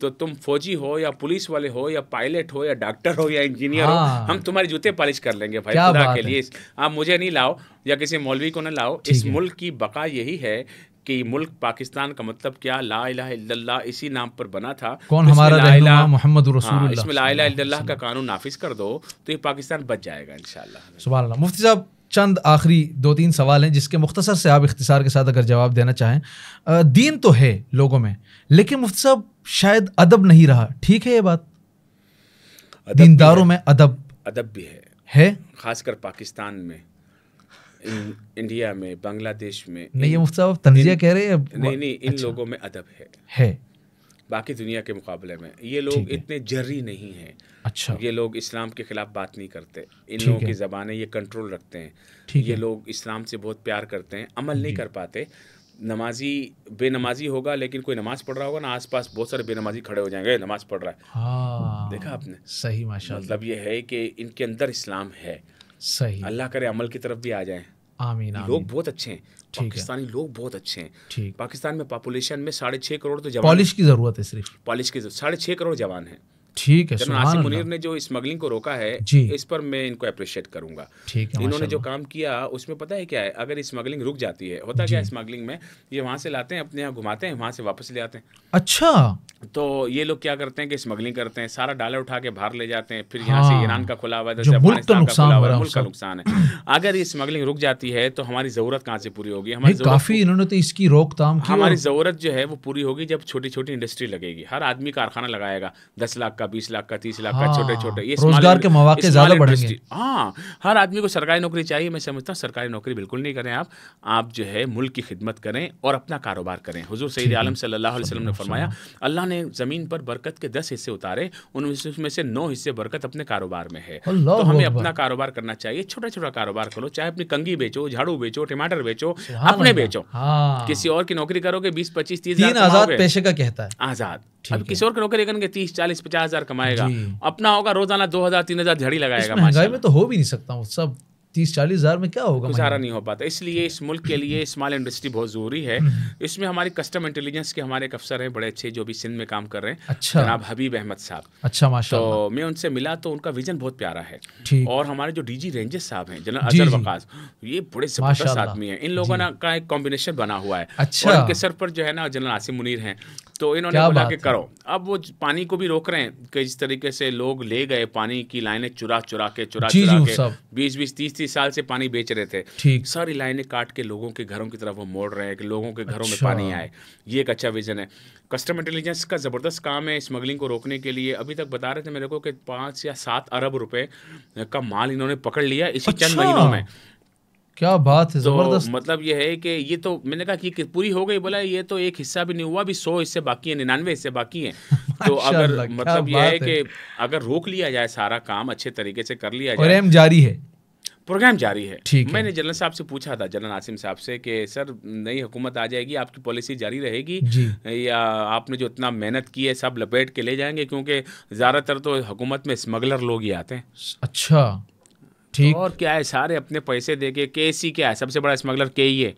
S2: तो तुम फौजी हो या पुलिस वाले हो या पायलट हो या डॉक्टर हो या इंजीनियर
S1: हाँ।
S2: हो। हम तुम्हारे जूते पालिश कर लेंगे भाई खुदा के लिए। आप मुझे नहीं लाओ या किसी मौलवी को ना लाओ। इस मुल्क की बका यही है कि मुल्क पाकिस्तान का मतलब क्या? ला इलाहा इल्लल्लाह इसी नाम पर बना था।
S1: कौन हमारा
S2: ला
S1: मोहम्मद
S2: हाँ,
S1: रसूलुल्लाह।
S2: इसमें ला इलाहा इल्लल्लाह का कानून नाफिज कर दो तो ये पाकिस्तान बच जाएगा इंशाल्लाह।
S1: सुभान अल्लाह मुफ्ती साहब चंद आखिरी दो तीन सवाल हैं जिसके मुख्तसर से आप इख्तिसार के साथ अगर जवाब देना चाहें। दीन तो है लोगों में लेकिन मुफ्ती साहब शायद अदब नहीं रहा। ठीक है ये बात? दीनदारों में अदब
S2: अदब भी है।
S1: है?
S2: खासकर पाकिस्तान में इन- इंडिया में बांग्लादेश में
S1: नहीं ये मुफ्ती साहब तंजिया कह रहे हैं
S2: नहीं नहीं इन
S1: अच्छा।
S2: लोगों में अदब है।
S1: है।
S2: बाकी दुनिया के मुकाबले में। ये लोग इतने जर्री नहीं हैं।
S1: अच्छा।
S2: ये लोग इस्लाम के खिलाफ बात नहीं करते। इन लोगों की ज़बानें ये कंट्रोल रखते हैं। ये लोग इस्लाम से बहुत प्यार करते हैं। अमल नहीं कर पाते। नमाजी बेनमाजी होगा लेकिन कोई नमाज़ पढ़ रहा होगा ना आसपास बहुत सारे बेनमाजी खड़े हो जाएँगे नमाज़ पढ़ रहा है।
S1: हाँ।
S2: देखा आपने?
S1: सही माशाल्लाह।
S2: मतलब ये है कि इनके अंदर इस्लाम है।
S1: सही।
S2: अल्लाह करे अमल की तरफ़ भी आ जाए।
S1: आमीन
S2: लोग बहुत अच्छे है। पाकिस्तानी लोग बहुत अच्छे हैं। पाकिस्तान में पॉपुलेशन में साढ़े छः करोड़ तो जवान
S1: पॉलिश की ज़रूरत है सिर्फ़।
S2: पॉलिश की साढ़े छः करोड़ जवान हैं।
S1: ठीक है
S2: जनरल
S1: अल्लाह।
S2: मुनीर ने जो स्मगलिंग को रोका है
S1: जी।
S2: इस पर मैं इनको अप्रिशिएट करूँगा।
S1: ठीक है
S2: इन्होंने जो काम किया उसमें पता है क्या है? अगर स्मगलिंग रुक जाती है होता क्या है स्मगलिंग में? ये वहाँ से लाते हैं अपने यहाँ घुमाते हैं वहाँ से वापस ले आते हैं।
S1: अच्छा।
S2: तो ये लोग क्या करते हैं कि स्मगलिंग करते हैं सारा डाला उठा के बाहर ले जाते हैं फिर यहाँ
S1: हाँ।
S2: से ईरान का खुला हुआ है अफ़गानिस्तान का खुला हुआ है
S1: है
S2: मुल्क का नुकसान है। अगर ये स्मगलिंग रुक जाती है तो हमारी ज़रूरत कहाँ से पूरी होगी? हमारी
S1: काफ़ी इन्होंने तो इसकी रोकथाम
S2: हमारी ज़रूरत जो है वो पूरी होगी जब छोटी छोटी इंडस्ट्री लगेगी। हर आदमी कारखाना लगाएगा दस लाख का बीस लाख का तीस लाख का
S1: हाँ,
S2: छोटे छोटे ये
S1: रोज़गार के मौके ज़्यादा बढ़ेंगे।
S2: हाँ हर आदमी को सरकारी नौकरी चाहिए मैं समझता हूँ सरकारी नौकरी बिल्कुल नहीं करें आप। आप जो है मुल्क की खिदमत करें और अपना कारोबार करें। हुजूर सईद आलम सल्लल्लाहु अलैहि वसल्लम ने फरमाया अल्लाह ने ज़मीन पर बरकत के दस हिस्से उतारे उनमें से नौ हिस्से बरकत अपने कारोबार में है। तो हमें अपना कारोबार करना चाहिए छोटा छोटा कारोबार करो चाहे अपनी कंगी बेचो झाड़ू बेचो टमाटर बेचो अपने बेचो।
S1: हाँ।
S2: किसी और की नौकरी करोगे बीस पच्चीस तीस हज़ार
S1: आज़ाद पेशे का कहता है।
S2: आज़ाद। अब। किसी और की नौकरी करेंगे तीस चालीस पचास हज़ार कमाएगा। अपना होगा रोज़ाना दो हज़ार तीन हज़ार झड़ी लगाएगा
S1: महँगाई में तो हो भी नहीं सकता हूँ सब। तीस चालीस हज़ार में क्या होगा
S2: गुजारा नहीं हो पाता। इसलिए इस मुल्क के लिए स्मॉल इंडस्ट्री बहुत ज़रूरी है।
S1: हम्म।
S2: इसमें हमारी कस्टम इंटेलिजेंस के हमारे एक अफसर हैं बड़े अच्छे जो भी सिंध में काम कर रहे हैं।
S1: अच्छा।
S2: जनाब हबीब अहमद साहब।
S1: अच्छा माशाल्लाह।
S2: तो मैं उनसे मिला तो उनका विजन बहुत प्यारा है। और हमारे जो डीजी रेंजर्स साहब हैं जनरल अजहर वकास ये बड़े ज़बरदस्त आदमी हैं। इन लोगों का एक कॉम्बिनेशन बना हुआ है।
S1: अच्छा।
S2: इनके सर पर जो है ना जनरल आसिम मुनीर हैं। तो इन्होंने बोला कि करो। अब वो पानी को भी रोक रहे हैं। कि इस तरीके से लोग ले गए पानी की लाइनें चुरा चुरा के चुरा
S1: जी, जी,
S2: चुरा
S1: वो
S2: के। बीस बीस तीस तीस साल से पानी बेच रहे थे। सारी लाइनें काट के लोगों के घरों की तरफ़ वो मोड़ रहे हैं कि लोगों के घरों में
S1: अच्छा।
S2: पानी आए। ये एक अच्छा विजन है। कस्टम इंटेलिजेंस का ज़बरदस्त काम है स्मगलिंग को रोकने के लिए। अभी तक बता रहे थे मेरे को कि पाँच या सात अरब रुपए का माल इन्होंने पकड़ लिया इसी चंद
S1: अच्छा।
S2: महीनों में।
S1: क्या बात है ज़बरदस्त।
S2: तो मतलब ये है कि ये तो मैंने कहा कि पूरी हो गई बोला ये तो एक हिस्सा भी नहीं हुआ अभी सौ हिस्से बाकी है निन्यानवे हिस्से बाकी हैं। तो अगर मतलब ये है कि अगर रोक लिया जाए सारा काम अच्छे तरीके से कर लिया जाए।
S1: जारी है।
S2: प्रोग्राम जारी है।
S1: ठीक।
S2: मैंने जनरल साहब से पूछा था जनरल आसिम साहब से कि सर नई हुकूमत आ जाएगी आपकी पॉलिसी जारी रहेगी या आपने जो इतना मेहनत की है सब लपेट के ले जाएँगे? क्योंकि ज़्यादातर तो हुकूमत में स्मगलर लोग ही आते हैं।
S1: अच्छा। ठीक।
S2: और क्या है सारे अपने पैसे दे के के सी क्या है सबसे बड़ा स्मगलर के ही है।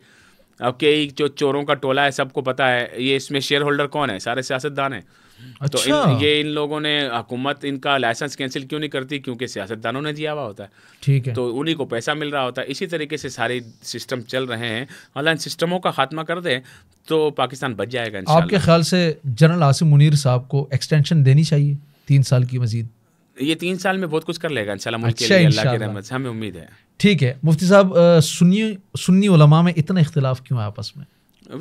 S2: अब के ही जो चोरों का टोला है सबको पता है ये इसमें शेयर होल्डर कौन है? सारे सियासतदान हैं। तो
S1: अच्छा।
S2: इन, ये इन लोगों ने हुकूमत इनका लाइसेंस कैंसिल क्यों नहीं करती? क्योंकि सियासतदानों ने दिया हुआ होता है।
S1: ठीक है।
S2: तो उन्हीं को पैसा मिल रहा होता है। इसी तरीके से सारे सिस्टम चल रहे हैं। इन सिस्टमों का खात्मा कर दे तो पाकिस्तान बच जाएगा
S1: आपके ख्याल से जनरल आसिम मुनीर साहब को एक्सटेंशन देनी चाहिए तीन साल की मजीद?
S2: ये तीन साल में बहुत कुछ कर लेगा इंशाल्लाह मुल्क के
S1: अच्छा,
S2: लिए अल्लाह की रहमत से। हमें उम्मीद है।
S1: ठीक है मुफ्ती साहब सुन्नी सुन्नी उलमा में इतना इख्तिलाफ क्यों है आपस में?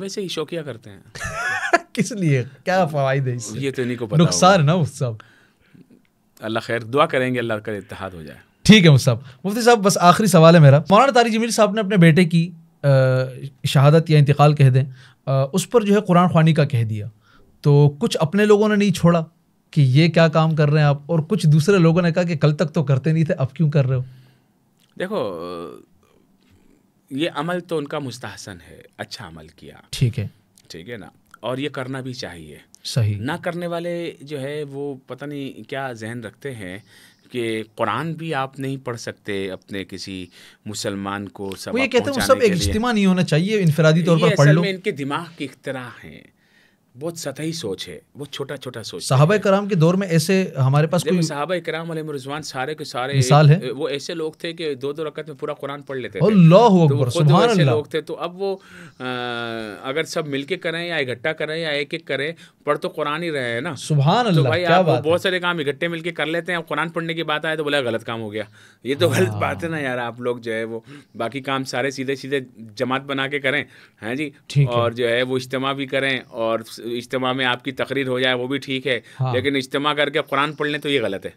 S2: वैसे ही शौकिया करते हैं।
S1: किस लिए? क्या फ़वाइद है इससे?
S2: ये तो इन्हीं को पता
S1: नुकसान ना मुफ्ती साहब?
S2: अल्लाह खैर दुआ करेंगे अल्लाह का इत्तेहाद हो जाए।
S1: ठीक है मुफ्ती साहब। मुफ्ती साहब बस आखिरी सवाल है मेरा। मौलाना तारिक जमील साहब ने अपने बेटे की शहादत या इंतकाल कह दें उस पर जो है कुरान खानी का कह दिया। तो कुछ अपने लोगों ने नहीं छोड़ा? कि ये क्या काम कर रहे हैं आप? और कुछ दूसरे लोगों ने कहा कि कल तक तो करते नहीं थे अब क्यों कर रहे हो?
S2: देखो ये अमल तो उनका मुस्तहसन है। अच्छा अमल किया।
S1: ठीक है।
S2: ठीक है ना? और ये करना भी चाहिए।
S1: सही।
S2: ना करने वाले जो है वो पता नहीं क्या जहन रखते हैं कि कुरान भी आप नहीं पढ़ सकते अपने किसी मुसलमान को सब
S1: वो ये कहते हैं सब एक इज्तिमा नहीं होना चाहिए इनफरादी तौर पर पढ़ लो।
S2: में इनके दिमाग की इख्तरा है। बहुत सतही सोच है वो छोटा छोटा सोच
S1: साहबा कराम के दौर में ऐसे हमारे पास कोई
S2: साहबा इकराम रिजवान सारे के सारे
S1: मिसाल है?
S2: वो ऐसे लोग थे कि दो दो रकत में पूरा कुरान पढ़ लेते थे। तो खुद लोग थे तो अब वो अगर सब मिलके करें या इकट्ठा करें या एक एक करें पढ़ तो कुरान ही रहे हैं ना।
S1: सुभान
S2: तो भाई आप बहुत सारे काम इकट्ठे मिलके कर लेते हैं कुरान पढ़ने की बात आए तो बोला गलत काम हो गया। ये तो गलत बात है ना यार आप लोग जो है वो बाकी काम सारे सीधे सीधे जमात बना के करें हैं जी? और जो है वो इज्तम भी करें और इज्तमा में आपकी तकरीर हो जाए वो भी ठीक है।
S1: हाँ।
S2: लेकिन इज्तमा करके कुरान पढ़ लें तो ये गलत है।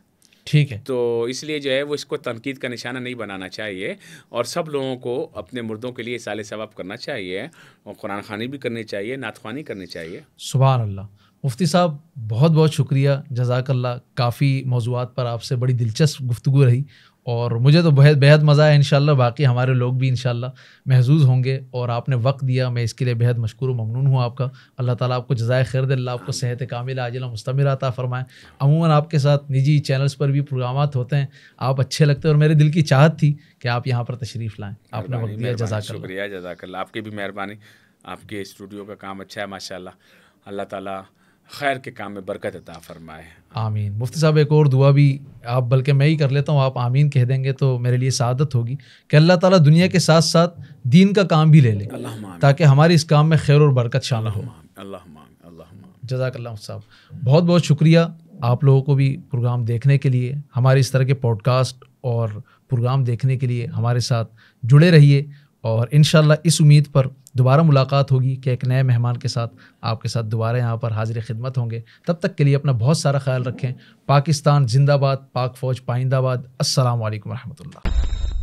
S1: ठीक है।
S2: तो इसलिए जो है वो इसको तनकीद का निशाना नहीं बनाना चाहिए और सब लोगों को अपने मुर्दों के लिए साल सवाब करना चाहिए और कुरान खानी भी करनी चाहिए नात खानी करनी चाहिए।
S1: सुबह अल्लाह मुफ्ती साहब बहुत बहुत शुक्रिया। जजाकल्ला काफ़ी मौजूद पर आपसे बड़ी दिलचस्प गुफ्तु रही। और मुझे तो बेहद बेहद मज़ा आया इन बाकी हमारे लोग भी इन महजूज होंगे और आपने वक्त दिया। मैं इसके लिए बेहद मशहूर ममनून हूँ आपका। अल्लाह ताला आपको जजाय खैर दिल्ला आपको सेहत कामिल आजिला मुस्तमिर आता फरमाएँ। अमूमन आपके साथ निजी चैनल्स पर भी प्रोग्राम होते हैं। आप अच्छे लगते हैं और मेरे दिल की चाहत थी कि आप यहाँ पर तशरीफ़ लाएँ। आपने वक्त दिया
S2: जजाक शुक्रिया जजाकल्ला आपकी भी मेहरबानी आपके स्टूडियो का काम अच्छा है माशा अल्लाह ताला खैर के काम में बरकत अता फरमाए।
S1: आमीन। मुफ्ती साहब एक और दुआ भी आप बल्कि मैं ही कर लेता हूँ आप आमीन कह देंगे तो मेरे लिए सादत होगी कि अल्लाह ताला दुनिया के साथ साथ दीन का काम भी ले ले ताकि हमारे इस काम में खैर और बरकत शामिल हो। जजाकल्ला साहब बहुत बहुत शुक्रिया आप लोगों को भी प्रोग्राम देखने के लिए हमारे इस तरह के पॉडकास्ट और प्रोग्राम देखने के लिए हमारे साथ जुड़े रहिए और इन इस उम्मीद पर दोबारा मुलाकात होगी कि एक नए मेहमान के साथ आपके साथ दोबारा यहाँ पर हाजिर खिदमत होंगे। तब तक के लिए अपना बहुत सारा ख्याल रखें। पाकिस्तान जिंदाबाद, पाक फ़ौज पाइंदाबाद। असल वरहमल